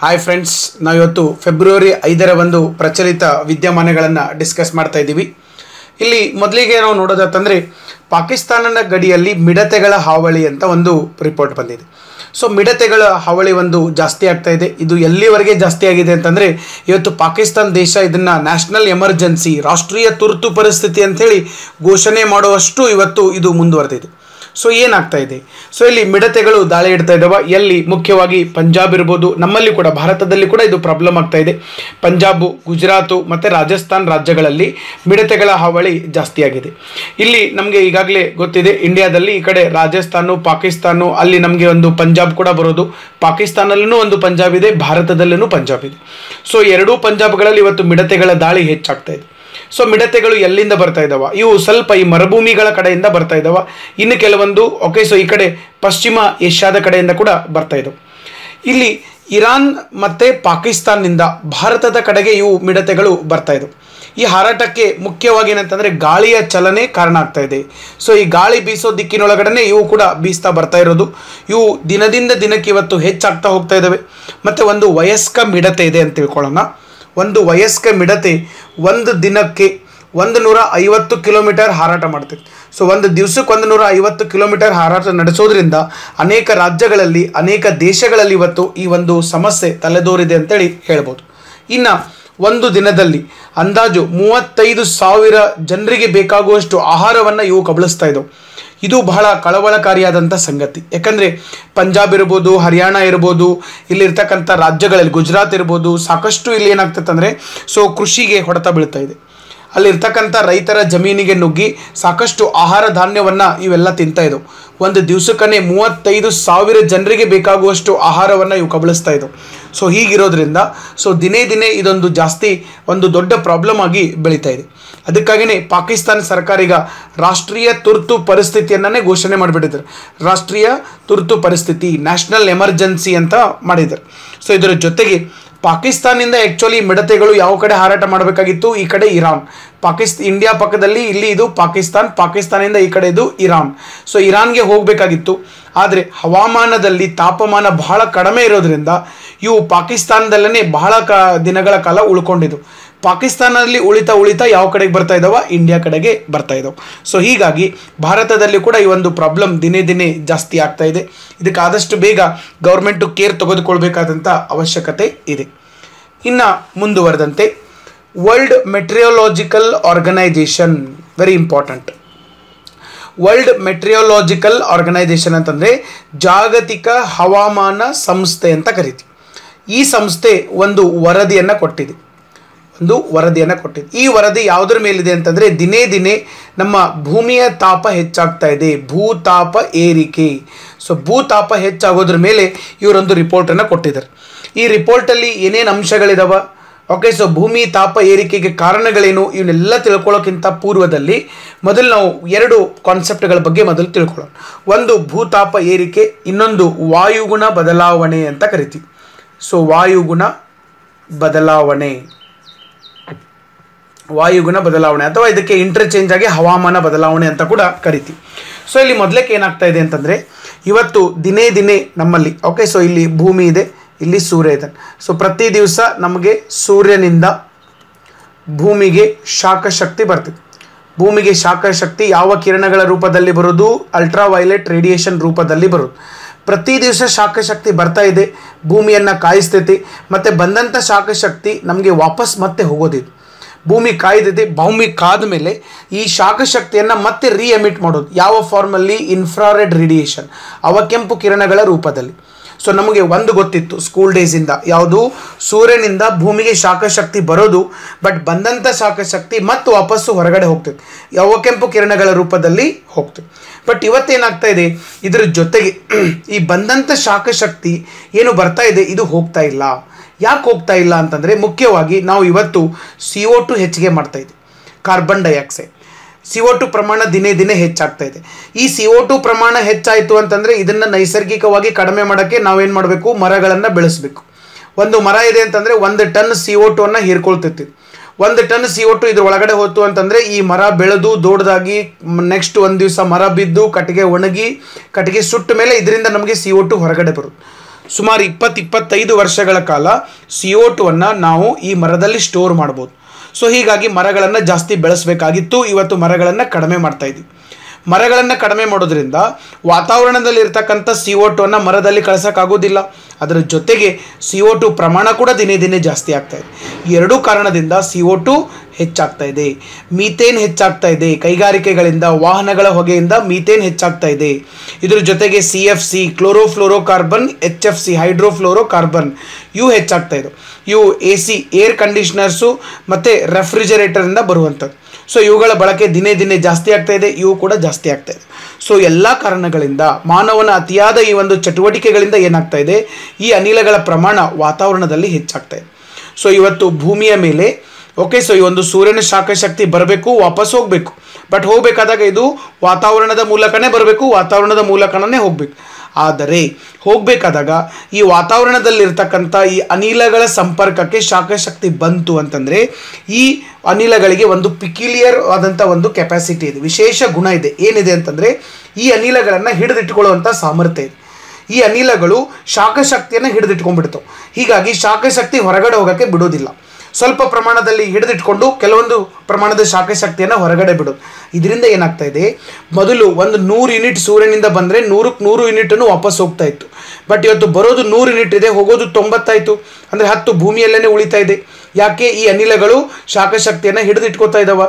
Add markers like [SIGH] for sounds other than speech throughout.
Hi friends ನಾವಿವತ್ತು February ಐದರ ಒಂದು ಪ್ರಚಲಿತ ವಿದ್ಯಮಾನಗಳನ್ನು ಡಿಸ್ಕಸ್ ಮಾಡ್ತಾ ಇದ್ದೀವಿ. ಇಲ್ಲಿ ಮೊದಲಿಗೆ ನಾವು ನೋಡೋದಂತಂದರೆ ಪಾಕಿಸ್ತಾನದ ಗಡಿಯಲ್ಲಿ ಮಿಡತೆಗಳ ಹಾವಳಿ ಅಂತ ಒಂದು ರಿಪೋರ್ಟ್ ಬಂದಿದೆ. ಸೊ ಮಿಡತೆಗಳ ಹಾವಳಿ ಒಂದು ಜಾಸ್ತಿ ಆಗ್ತಾ ಇದೆ. ಇದು ಎಲ್ಲಿವರೆಗೆ ಜಾಸ್ತಿ ಆಗಿದೆ ಅಂತಂದರೆ ಇವತ್ತು ಪಾಕಿಸ್ತಾನ ದೇಶ ಇದನ್ನು ನ್ಯಾಷನಲ್ ಎಮರ್ಜೆನ್ಸಿ ರಾಷ್ಟ್ರೀಯ ತುರ್ತು ಪರಿಸ್ಥಿತಿ ಅಂಥೇಳಿ ಘೋಷಣೆ ಮಾಡುವಷ್ಟು ಇವತ್ತು ಇದು ಮುಂದುವರೆದಿದೆ. ಸೊ ಏನಾಗ್ತಾ ಇದೆ? ಸೊ ಇಲ್ಲಿ ಮಿಡತೆಗಳು ದಾಳಿ ಇಡ್ತಾ ಇದ್ದಾವೆ ಎಲ್ಲಿ ಮುಖ್ಯವಾಗಿ ಪಂಜಾಬ್ ಇರ್ಬೋದು, ನಮ್ಮಲ್ಲಿ ಕೂಡ, ಭಾರತದಲ್ಲಿ ಕೂಡ ಇದು ಪ್ರಾಬ್ಲಮ್ ಆಗ್ತಾ ಇದೆ. ಪಂಜಾಬು, ಗುಜರಾತು ಮತ್ತು ರಾಜಸ್ಥಾನ್ ರಾಜ್ಯಗಳಲ್ಲಿ ಮಿಡತೆಗಳ ಹಾವಳಿ ಜಾಸ್ತಿಯಾಗಿದೆ ಇಲ್ಲಿ ನಮಗೆ ಈಗಾಗಲೇ ಗೊತ್ತಿದೆ ಇಂಡಿಯಾದಲ್ಲಿ ಈ ಕಡೆ ರಾಜಸ್ಥಾನು, ಪಾಕಿಸ್ತಾನು, ಅಲ್ಲಿ ನಮಗೆ ಒಂದು ಪಂಜಾಬ್ ಕೂಡ ಬರೋದು. ಪಾಕಿಸ್ತಾನಲ್ಲೂ ಒಂದು ಪಂಜಾಬ್ ಇದೆ ಭಾರತದಲ್ಲೂ ಪಂಜಾಬ್ ಇದೆ. ಸೊ ಎರಡೂ ಪಂಜಾಬ್ಗಳಲ್ಲಿ ಇವತ್ತು ಮಿಡತೆಗಳ ದಾಳಿ ಹೆಚ್ಚಾಗ್ತಾ ಇದೆ. ಸೊ ಮಿಡತೆಗಳು ಎಲ್ಲಿಂದ ಬರ್ತಾ ಇದ್ದಾವ ಇವು ಸ್ವಲ್ಪ ಈ ಮರುಭೂಮಿಗಳ ಕಡೆಯಿಂದ ಬರ್ತಾ ಇದ್ದಾವ ಇನ್ನು ಕೆಲವೊಂದು ಓಕೆ ಸೊ ಈ ಕಡೆ ಪಶ್ಚಿಮ ಏಷ್ಯಾದ ಕಡೆಯಿಂದ ಕೂಡ ಬರ್ತಾ ಇದ್ದವು ಇಲ್ಲಿ ಇರಾನ್ ಮತ್ತು ಪಾಕಿಸ್ತಾನ್ನಿಂದ ಭಾರತದ ಕಡೆಗೆ ಇವು ಮಿಡತೆಗಳು ಬರ್ತಾ ಇದ್ದವು ಈ ಹಾರಾಟಕ್ಕೆ ಮುಖ್ಯವಾಗಿ ಏನಂತಂದರೆ ಗಾಳಿಯ ಚಲನೆ ಕಾರಣ ಆಗ್ತಾ ಇದೆ. ಸೊ ಈ ಗಾಳಿ ಬೀಸೋ ದಿಕ್ಕಿನೊಳಗಡೆ ಇವು ಕೂಡ ಬೀಸ್ತಾ ಬರ್ತಾ ಇರೋದು. ಇವು ದಿನದಿಂದ ದಿನಕ್ಕೆ ಇವತ್ತು ಹೆಚ್ಚಾಗ್ತಾ ಹೋಗ್ತಾ ಇದ್ದಾವೆ ಮತ್ತು ಒಂದು ವಯಸ್ಕ ಮಿಡತೆ ಇದೆ ಅಂತ ತಿಳ್ಕೊಳ್ಳೋಣ. ಒಂದು ವಯಸ್ಕ ಮಿಡತೆ ಒಂದು ದಿನಕ್ಕೆ ಒಂದು ನೂರ ಐವತ್ತು ಕಿಲೋಮೀಟರ್ ಹಾರಾಟ ಮಾಡ್ತದೆ. ಸೊ ಒಂದು ದಿವಸಕ್ಕೆ ಒಂದು ನೂರ ಐವತ್ತು ಕಿಲೋಮೀಟರ್ ಹಾರಾಟ ನಡೆಸೋದ್ರಿಂದ ಅನೇಕ ರಾಜ್ಯಗಳಲ್ಲಿ, ಅನೇಕ ದೇಶಗಳಲ್ಲಿ ಇವತ್ತು ಈ ಒಂದು ಸಮಸ್ಯೆ ತಲೆದೋರಿದೆ ಅಂತೇಳಿ ಹೇಳ್ಬೋದು. ಇನ್ನು ಒಂದು ದಿನದಲ್ಲಿ ಅಂದಾಜು ಮೂವತ್ತೈದು ಸಾವಿರ ಜನರಿಗೆ ಬೇಕಾಗುವಷ್ಟು ಆಹಾರವನ್ನು ಇವು ಕಬಳಿಸ್ತಾ ಇದ್ದವು. ಇದು ಬಹಳ ಕಳವಳಕಾರಿಯಾದಂಥ ಸಂಗತಿ. ಯಾಕಂದರೆ ಪಂಜಾಬ್ ಇರ್ಬೋದು, ಹರಿಯಾಣ ಇರ್ಬೋದು ಇಲ್ಲಿರ್ತಕ್ಕಂಥ ರಾಜ್ಯಗಳಲ್ಲಿ ಗುಜರಾತ್ ಇರ್ಬೋದು, ಸಾಕಷ್ಟು ಇಲ್ಲಿ ಏನಾಗ್ತದೆ ಅಂದರೆ ಸೊ ಕೃಷಿಗೆ ಹೊಡೆತ ಬೀಳ್ತಾ ಇದೆ. ಅಲ್ಲಿರ್ತಕ್ಕಂಥ ರೈತರ ಜಮೀನಿಗೆ ನುಗ್ಗಿ ಸಾಕಷ್ಟು ಆಹಾರ ಧಾನ್ಯವನ್ನು ಇವೆಲ್ಲ ತಿಂತಾ ಇದ್ದವು. ಒಂದು ದಿವಸಕ್ಕನೇ ಮೂವತ್ತೈದು ಸಾವಿರ ಜನರಿಗೆ ಬೇಕಾಗುವಷ್ಟು ಆಹಾರವನ್ನು ಇವು ಕಬಳಿಸ್ತಾ ಇದ್ದವು. ಸೊ ಹೀಗಿರೋದ್ರಿಂದ ಸೊ ದಿನೇ ದಿನೇ ಇದೊಂದು ಜಾಸ್ತಿ ಒಂದು ದೊಡ್ಡ ಪ್ರಾಬ್ಲಮ್ ಆಗಿ ಬೆಳೀತಾ ಇದೆ. ಅದಕ್ಕಾಗಿಯೇ ಪಾಕಿಸ್ತಾನ ಸರ್ಕಾರ ಈಗ ರಾಷ್ಟ್ರೀಯ ತುರ್ತು ಪರಿಸ್ಥಿತಿಯನ್ನೇ ಘೋಷಣೆ ಮಾಡಿಬಿಟ್ಟಿದ್ದಾರೆ. ರಾಷ್ಟ್ರೀಯ ತುರ್ತು ಪರಿಸ್ಥಿತಿ ನ್ಯಾಷನಲ್ ಎಮರ್ಜೆನ್ಸಿ ಅಂತ ಮಾಡಿದ್ದಾರೆ. ಸೊ ಇದರ ಜೊತೆಗೆ ಪಾಕಿಸ್ತಾನಿಂದ ಆ್ಯಕ್ಚುಲಿ ಮಿಡತೆಗಳು ಯಾವ ಕಡೆ ಹಾರಾಟ ಮಾಡಬೇಕಾಗಿತ್ತು? ಈ ಕಡೆ ಇರಾನ್. ಪಾಕಿಸ್ತ, ಇಂಡಿಯಾ ಪಕ್ಕದಲ್ಲಿ ಇಲ್ಲಿ ಇದು ಪಾಕಿಸ್ತಾನ್, ಪಾಕಿಸ್ತಾನಿಂದ ಈ ಕಡೆ ಇದು ಇರಾನ್. ಸೊ ಇರಾನ್ಗೆ ಹೋಗಬೇಕಾಗಿತ್ತು. ಆದರೆ ಹವಾಮಾನದಲ್ಲಿ ತಾಪಮಾನ ಬಹಳ ಕಡಿಮೆ ಇರೋದ್ರಿಂದ ಇವು ಪಾಕಿಸ್ತಾನದಲ್ಲೇ ಬಹಳ ದಿನಗಳ ಕಾಲ ಉಳ್ಕೊಂಡಿದ್ದು. ಪಾಕಿಸ್ತಾನದಲ್ಲಿ ಉಳಿತಾ ಉಳಿತಾ ಯಾವ ಕಡೆಗೆ ಬರ್ತಾ ಇದ್ದಾವ ಇಂಡಿಯಾ ಕಡೆಗೆ ಬರ್ತಾ ಇದ್ದಾವೆ ಸೊ ಹೀಗಾಗಿ ಭಾರತದಲ್ಲಿ ಕೂಡ ಈ ಒಂದು ಪ್ರಾಬ್ಲಮ್ ದಿನೇ ದಿನೇ ಜಾಸ್ತಿ ಆಗ್ತಾ ಇದೆ. ಇದಕ್ಕೆ ಆದಷ್ಟು ಬೇಗ ಗೌರ್ಮೆಂಟು ಕೇರ್ ತೆಗೆದುಕೊಳ್ಬೇಕಾದಂಥ ಅವಶ್ಯಕತೆ ಇದೆ. ಇನ್ನು ಮುಂದುವರೆದಂತೆ world meteorological organisation very important world meteorological organisation ಅಂತಂದರೆ ಜಾಗತಿಕ ಹವಾಮಾನ ಸಂಸ್ಥೆ ಅಂತ ಕರಿತೀವಿ. ಈ ಸಂಸ್ಥೆ ಒಂದು ವರದಿಯನ್ನು ಕೊಟ್ಟಿದೆ. ಒಂದು ವರದಿಯನ್ನು ಕೊಟ್ಟಿದೆ. ಈ ವರದಿ ಯಾವುದರ ಮೇಲಿದೆ ಅಂತಂದರೆ ದಿನೇ ದಿನೇ ನಮ್ಮ ಭೂಮಿಯ ತಾಪ ಹೆಚ್ಚಾಗ್ತಾ ಇದೆ. ಭೂತಾಪ ಏರಿಕೆ. ಸೊ ಭೂತಾಪ ಹೆಚ್ಚಾಗೋದ್ರ ಮೇಲೆ ಇವರೊಂದು ರಿಪೋರ್ಟನ್ನು ಕೊಟ್ಟಿದ್ದಾರೆ. ಈ ರಿಪೋರ್ಟಲ್ಲಿ ಏನೇನು ಅಂಶಗಳಿದಾವ? ಓಕೆ ಸೊ ಭೂಮಿ ತಾಪ ಏರಿಕೆಗೆ ಕಾರಣಗಳೇನು? ಇವನ್ನೆಲ್ಲ ತಿಳ್ಕೊಳ್ಳೋಕ್ಕಿಂತ ಪೂರ್ವದಲ್ಲಿ ಮೊದಲು ನಾವು ಎರಡು ಕಾನ್ಸೆಪ್ಟ್ಗಳ ಬಗ್ಗೆ ಮೊದಲು ತಿಳ್ಕೊಳ್ಳೋಣ. ಒಂದು, ಭೂತಾಪ ಏರಿಕೆ, ಇನ್ನೊಂದು, ವಾಯುಗುಣ ಬದಲಾವಣೆ ಅಂತ ಕರಿತೀವಿ. ಸೊ ವಾಯುಗುಣ ಬದಲಾವಣೆ. ವಾಯುಗುಣ ಬದಲಾವಣೆ ಅಥವಾ ಇದಕ್ಕೆ ಇಂಟರ್ಚೇಂಜ್ ಆಗಿ ಹವಾಮಾನ ಬದಲಾವಣೆ ಅಂತ ಕೂಡ ಕರಿತೀವಿ ಸೊ ಇಲ್ಲಿ ಮೊದಲಕ್ಕೆ ಏನಾಗ್ತಾ ಇದೆ ಅಂತಂದರೆ, ಇವತ್ತು ದಿನೇ ದಿನೇ ನಮ್ಮಲ್ಲಿ ಓಕೆ ಸೊ ಇಲ್ಲಿ ಭೂಮಿ ಇದೆ, ಇಲ್ಲಿ ಸೂರ್ಯ ಇದೆ. ಸೊ ಪ್ರತಿ ದಿವಸ ನಮಗೆ ಸೂರ್ಯನಿಂದ ಭೂಮಿಗೆ ಶಾಖ ಶಕ್ತಿ ಭೂಮಿಗೆ ಶಾಖ ಶಕ್ತಿ ಯಾವ ಕಿರಣಗಳ ರೂಪದಲ್ಲಿ ಬರೋದು? ಅಲ್ಟ್ರಾ ವೈಲೆಟ್ ರೇಡಿಯೇಷನ್ ರೂಪದಲ್ಲಿ ಬರೋದು. ಪ್ರತಿ ದಿವಸ ಶಾಖ ಶಕ್ತಿ ಬರ್ತಾ ಇದೆ, ಭೂಮಿಯನ್ನು ಕಾಯಿಸ್ತೈತಿ, ಮತ್ತು ಬಂದಂಥ ಶಾಖ ಶಕ್ತಿ ನಮಗೆ ವಾಪಸ್ ಮತ್ತೆ ಹೋಗೋದಿದು. ಭೂಮಿ ಕಾಯ್ದಿದೆ, ಭೂಮಿ ಕಾದ ಮೇಲೆ ಈ ಶಾಖ ಶಕ್ತಿಯನ್ನು ಮತ್ತೆ ರೀ ಎಮಿಟ್ ಮಾಡೋದು. ಯಾವ ಫಾರ್ಮಲ್ಲಿ ಇನ್ಫ್ರಾರೆಡ್ ರೇಡಿಯೇಷನ್ ಅವಕೆಂಪು ಕಿರಣಗಳ ರೂಪದಲ್ಲಿ. ಸೊ ನಮಗೆ ಒಂದು ಗೊತ್ತಿತ್ತು ಸ್ಕೂಲ್ ಡೇಸಿಂದ ಯಾವುದು? ಸೂರ್ಯನಿಂದ ಭೂಮಿಗೆ ಶಾಖ ಶಕ್ತಿ ಬರೋದು ಬಟ್ ಬಂದಂಥ ಶಾಖ ಶಕ್ತಿ ಮತ್ತು ವಾಪಸ್ಸು ಹೊರಗಡೆ ಹೋಗ್ತದೆ. ಅವಕೆಂಪು ಕಿರಣಗಳ ರೂಪದಲ್ಲಿ ಹೋಗ್ತದೆ. ಬಟ್ ಇವತ್ತೇನಾಗ್ತಾ ಇದೆ? ಇದರ ಜೊತೆಗೆ, ಈ ಬಂದಂಥ ಶಾಖ ಶಕ್ತಿ ಏನು ಬರ್ತಾ ಇದೆ? ಇದು ಹೋಗ್ತಾ ಇಲ್ಲ. ಯಾಕೆ ಹೋಗ್ತಾ ಇಲ್ಲ ಅಂತಂದರೆ ಮುಖ್ಯವಾಗಿ ನಾವು ಇವತ್ತು ಸಿ ಒ ಟು ಹೆಚ್ಚಿಗೆ ಮಾಡ್ತಾ ಇದೆ carbon dioxide C O two ಪ್ರಮಾಣ ದಿನೇ ದಿನೇ ಹೆಚ್ಚಾಗ್ತಾ ಇದೆ. ಈ ಸಿ ಒ ಟು ಪ್ರಮಾಣ ಹೆಚ್ಚಾಯಿತು ಅಂತಂದರೆ ಇದನ್ನು ನೈಸರ್ಗಿಕವಾಗಿ ಕಡಿಮೆ ಮಾಡೋಕ್ಕೆ ನಾವೇನು ಮಾಡಬೇಕು? ಮರಗಳನ್ನು ಬೆಳೆಸಬೇಕು. ಒಂದು ಮರ ಇದೆ ಅಂತಂದರೆ ಒಂದು ಟನ್ ಸಿ ಒ ಟು ಅನ್ನು ಹೀರ್ಕೊಳ್ತೈತಿ ಒಂದು ಟನ್ ಸಿ ಒ ಟು ಇದ್ರ ಒಳಗಡೆ ಹೋಯ್ತು ಅಂತಂದರೆ ಈ ಮರ ಬೆಳೆದು ದೊಡ್ಡದಾಗಿ ನೆಕ್ಸ್ಟ್ ಒಂದು ದಿವಸ ಮರ ಬಿದ್ದು ಕಟ್ಟಿಗೆ ಒಣಗಿ, ಕಟ್ಟಿಗೆ ಸುಟ್ಟ ಮೇಲೆ ಇದರಿಂದ ನಮಗೆ ಸಿ ಒ ಟು ಹೊರಗಡೆ ಬರುತ್ತೆ. ಸುಮಾರು ಇಪ್ಪತ್ತು ಇಪ್ಪತ್ತೈದು ವರ್ಷಗಳ ಕಾಲ ಸಿ ಒ ನಾವು ಈ ಮರದಲ್ಲಿ ಸ್ಟೋರ್ ಮಾಡ್ಬೋದು. ಸೊ ಹೀಗಾಗಿ ಮರಗಳನ್ನು ಜಾಸ್ತಿ ಬೆಳೆಸಬೇಕಾಗಿತ್ತು. ಇವತ್ತು ಮರಗಳನ್ನು ಕಡಿಮೆ ಮಾಡ್ತಾ ಇದ್ದೀವಿ. ಮರಗಳನ್ನು ಕಡಿಮೆ ಮಾಡೋದ್ರಿಂದ ವಾತಾವರಣದಲ್ಲಿ ಇರ್ತಕ್ಕಂಥ ಸಿ ಒ ಟುವನ್ನು ಮರದಲ್ಲಿ ಕಳ್ಸೋಕ್ಕಾಗೋದಿಲ್ಲ ಅದರ ಜೊತೆಗೆ ಸಿ ಒ ಟು ಪ್ರಮಾಣ ಕೂಡ ದಿನೇ ದಿನೇ ಜಾಸ್ತಿ ಆಗ್ತಾ ಇದೆ. ಎರಡೂ ಕಾರಣದಿಂದ ಸಿ ಒ ಟು ಹೆಚ್ಚಾಗ್ತಾ ಇದೆ. ಮೀಥೇನ್ ಹೆಚ್ಚಾಗ್ತಾ ಇದೆ. ಕೈಗಾರಿಕೆಗಳಿಂದ, ವಾಹನಗಳ ಹೊಗೆಯಿಂದ ಮೀಥೇನ್ ಹೆಚ್ಚಾಗ್ತಾ ಇದೆ. ಇದರ ಜೊತೆಗೆ C F C chlorofluoro carbon H F C hydrofluoro carbon ಇವು ಹೆಚ್ಚಾಗ್ತಾ ಇದೆ. ಇವು ಎ ಸಿ ಏರ್ ಕಂಡೀಷ್ನರ್ಸು ಮತ್ತು ರೆಫ್ರಿಜರೇಟರಿಂದ ಬರುವಂಥದ್ದು. ಸೊ ಇವುಗಳ ಬಳಕೆ ದಿನೇ ದಿನೇ ಜಾಸ್ತಿ ಆಗ್ತಾ ಇದೆ, ಇವು ಕೂಡ ಜಾಸ್ತಿ ಆಗ್ತಾ ಇದೆ. ಸೊ ಎಲ್ಲ ಕಾರಣಗಳಿಂದ ಮಾನವನ ಅತಿಯಾದ ಈ ಒಂದು ಚಟುವಟಿಕೆಗಳಿಂದ ಏನಾಗ್ತಾ ಇದೆ, ಈ ಅನಿಲಗಳ ಪ್ರಮಾಣ ವಾತಾವರಣದಲ್ಲಿ ಹೆಚ್ಚಾಗ್ತಾ ಇದೆ. ಸೊ ಇವತ್ತು ಭೂಮಿಯ ಮೇಲೆ ಓಕೆ ಸೊ ಈ ಒಂದು ಸೂರ್ಯನ ಶಾಖ ಶಕ್ತಿ ಬರಬೇಕು, ವಾಪಸ್ ಹೋಗಬೇಕು. ಬಟ್ ಹೋಗಬೇಕಾದಾಗ ಇದು ವಾತಾವರಣದ ಮೂಲಕನೇ ಬರಬೇಕು, ವಾತಾವರಣದ ಮೂಲಕನೇ ಹೋಗಬೇಕು. ಆದರೆ ಹೋಗಬೇಕಾದಾಗ ಈ ವಾತಾವರಣದಲ್ಲಿರ್ತಕ್ಕಂಥ ಈ ಅನಿಲಗಳ ಸಂಪರ್ಕಕ್ಕೆ ಶಾಖಶಕ್ತಿ ಬಂತು ಅಂತಂದರೆ ಈ ಅನಿಲಗಳಿಗೆ ಒಂದು ಪಿಕ್ಯುಲಿಯರ್ ಆದಂಥ ಒಂದು ಕೆಪಾಸಿಟಿ ಇದೆ, ವಿಶೇಷ ಗುಣ ಇದೆ. ಏನಿದೆ ಅಂತಂದರೆ ಈ ಅನಿಲಗಳನ್ನು ಹಿಡಿದಿಟ್ಕೊಳ್ಳುವಂಥ ಸಾಮರ್ಥ್ಯ ಇದೆ. ಈ ಅನಿಲಗಳು ಶಾಖಶಕ್ತಿಯನ್ನು ಹಿಡಿದಿಟ್ಕೊಂಡ್ಬಿಡ್ತಾವೆ ಹೀಗಾಗಿ ಶಾಖಶಕ್ತಿ ಹೊರಗಡೆ ಹೋಗೋಕ್ಕೆ ಬಿಡೋದಿಲ್ಲ. ಸ್ವಲ್ಪ ಪ್ರಮಾಣದಲ್ಲಿ ಹಿಡಿದಿಟ್ಕೊಂಡು ಕೆಲವೊಂದು ಪ್ರಮಾಣದ ಶಾಖಶಕ್ತಿಯನ್ನು ಹೊರಗಡೆ ಬಿಡು. ಇದರಿಂದ ಏನಾಗ್ತಾ ಇದೆ? ಮೊದಲು ಒಂದು ನೂರು ಯೂನಿಟ್ ಸೂರ್ಯನಿಂದ ಬಂದರೆ ನೂರಕ್ಕೆ ನೂರು ಯೂನಿಟನ್ನು ವಾಪಸ್ ಹೋಗ್ತಾ ಇತ್ತು. ಬಟ್ ಇವತ್ತು ಬರೋದು ನೂರು ಯೂನಿಟ್ ಇದೆ, ಹೋಗೋದು ತೊಂಬತ್ತಾಯಿತು. ಅಂದರೆ ಹತ್ತು ಭೂಮಿಯಲ್ಲೇ ಉಳಿತಾ ಇದೆ. ಯಾಕೆ? ಈ ಅನಿಲಗಳು ಶಾಖಶಕ್ತಿಯನ್ನು ಹಿಡಿದಿಟ್ಕೋತಾ ಇದ್ದಾವ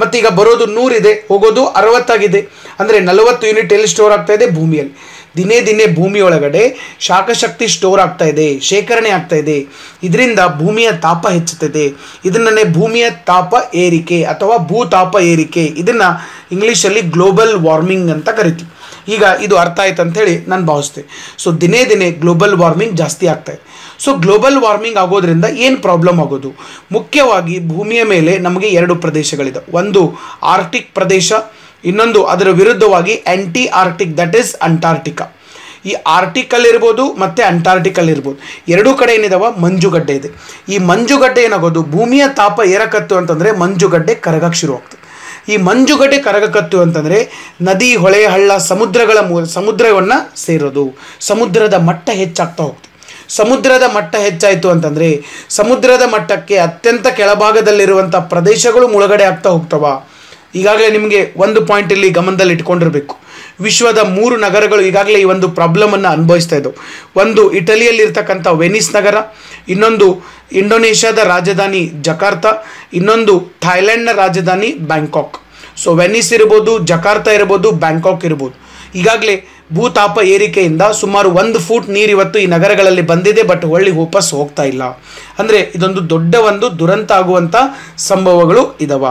ಮತ್ತು ಈಗ ಬರೋದು ನೂರಿದೆ ಹೋಗೋದು ಅರವತ್ತಾಗಿದೆ. ಅಂದರೆ ನಲವತ್ತು ಯೂನಿಟ್ ಎಲ್ಲಿ ಸ್ಟೋರ್ ಆಗ್ತಾ ಇದೆ? ಭೂಮಿಯಲ್ಲಿ. ದಿನೇ ದಿನೇ ಭೂಮಿಯೊಳಗಡೆ ಶಾಖಶಕ್ತಿ ಸ್ಟೋರ್ ಆಗ್ತಾ ಇದೆ, ಶೇಖರಣೆ ಆಗ್ತಾ ಇದೆ. ಇದರಿಂದ ಭೂಮಿಯ ತಾಪ ಹೆಚ್ಚುತ್ತದೆ. ಇದನ್ನೇ ಭೂಮಿಯ ತಾಪ ಏರಿಕೆ ಅಥವಾ ಭೂತಾಪ ಏರಿಕೆ. ಇದನ್ನು ಇಂಗ್ಲೀಷಲ್ಲಿ ಗ್ಲೋಬಲ್ ವಾರ್ಮಿಂಗ್ ಅಂತ ಕರಿತೀವಿ. ಈಗ ಇದು ಅರ್ಥ ಆಯ್ತು ಅಂತೇಳಿ ನಾನು ಭಾವಿಸ್ತೇನೆ ಸೊ ದಿನೇ ದಿನೇ ಗ್ಲೋಬಲ್ ವಾರ್ಮಿಂಗ್ ಜಾಸ್ತಿ ಆಗ್ತಾ ಇದೆ. ಸೊ ಗ್ಲೋಬಲ್ ವಾರ್ಮಿಂಗ್ ಆಗೋದ್ರಿಂದ ಏನು ಪ್ರಾಬ್ಲಮ್ ಆಗೋದು? ಮುಖ್ಯವಾಗಿ ಭೂಮಿಯ ಮೇಲೆ ನಮಗೆ ಎರಡು ಪ್ರದೇಶಗಳಿದೆ. ಒಂದು ಆರ್ಟಿಕ್ ಪ್ರದೇಶ ಇನ್ನೊಂದು ಅದರ ವಿರುದ್ಧವಾಗಿ Antarctic that is Antarctica ಈ ಆರ್ಟಿಕಲ್ ಇರ್ಬೋದು ಮತ್ತು ಅಂಟಾರ್ಟಿಕಲ್ ಇರ್ಬೋದು. ಎರಡೂ ಕಡೆ ಏನಿದಾವ? ಮಂಜುಗಡ್ಡೆ ಇದೆ. ಈ ಮಂಜುಗಡ್ಡೆ ಏನಾಗೋದು? ಭೂಮಿಯ ತಾಪ ಏರಕತ್ತು ಅಂತಂದರೆ ಮಂಜುಗಡ್ಡೆ ಕರಗಕ್ಕೆ ಶುರುವಾಗ್ತದೆ ಈ ಮಂಜುಗಡ್ಡೆ ಕರಗಕತ್ತು ಅಂತಂದರೆ ನದಿ, ಹೊಳೆ, ಹಳ್ಳ, ಸಮುದ್ರಗಳ ಮೂ, ಸಮುದ್ರವನ್ನು ಸೇರೋದು. ಸಮುದ್ರದ ಮಟ್ಟ ಹೆಚ್ಚಾಗ್ತಾ ಹೋಗ್ತದೆ. ಸಮುದ್ರದ ಮಟ್ಟ ಹೆಚ್ಚಾಯಿತು ಅಂತಂದರೆ ಸಮುದ್ರದ ಮಟ್ಟಕ್ಕೆ ಅತ್ಯಂತ ಕೆಳಭಾಗದಲ್ಲಿರುವಂಥ ಪ್ರದೇಶಗಳು ಮುಳುಗಡೆ ಆಗ್ತಾ ಹೋಗ್ತವ. ಈಗಾಗಲೇ ನಿಮಗೆ ಒಂದು ಪಾಯಿಂಟ್ ಇಲ್ಲಿ ಗಮನದಲ್ಲಿ ಇಟ್ಕೊಂಡಿರಬೇಕು. ವಿಶ್ವದ ಮೂರು ನಗರಗಳು ಈಗಾಗಲೇ ಈ ಒಂದು ಪ್ರಾಬ್ಲಮನ್ನು ಅನುಭವಿಸ್ತಾ ಇದ್ದವು. ಒಂದು ಇಟಲಿಯಲ್ಲಿರ್ತಕ್ಕಂಥ ವೆನಿಸ್ ನಗರ, ಇನ್ನೊಂದು ಇಂಡೋನೇಷ್ಯಾದ ರಾಜಧಾನಿ ಜಕಾರ್ತ, ಇನ್ನೊಂದು ಥಾಯ್ಲೆಂಡ್ನ ರಾಜಧಾನಿ ಬ್ಯಾಂಕಾಕ್. ಸೊ ವೆನಿಸ್ ಇರ್ಬೋದು, ಜಕಾರ್ತ ಇರ್ಬೋದು, ಬ್ಯಾಂಕಾಕ್ ಇರ್ಬೋದು. ಈಗಾಗಲೇ ಭೂತಾಪ ಏರಿಕೆಯಿಂದ ಸುಮಾರು ಒಂದು ಫೂಟ್ ನೀರು ಇವತ್ತು ಈ ನಗರಗಳಲ್ಲಿ ಬಂದಿದೆ, ಬಟ್ ಹೊಳ್ಳಿ ವಾಪಸ್ ಹೋಗ್ತಾ ಇಲ್ಲ. ಅಂದರೆ ಇದೊಂದು ದೊಡ್ಡ ಒಂದು ದುರಂತ ಆಗುವಂಥ ಸಂಭವಗಳು ಇದಾವ.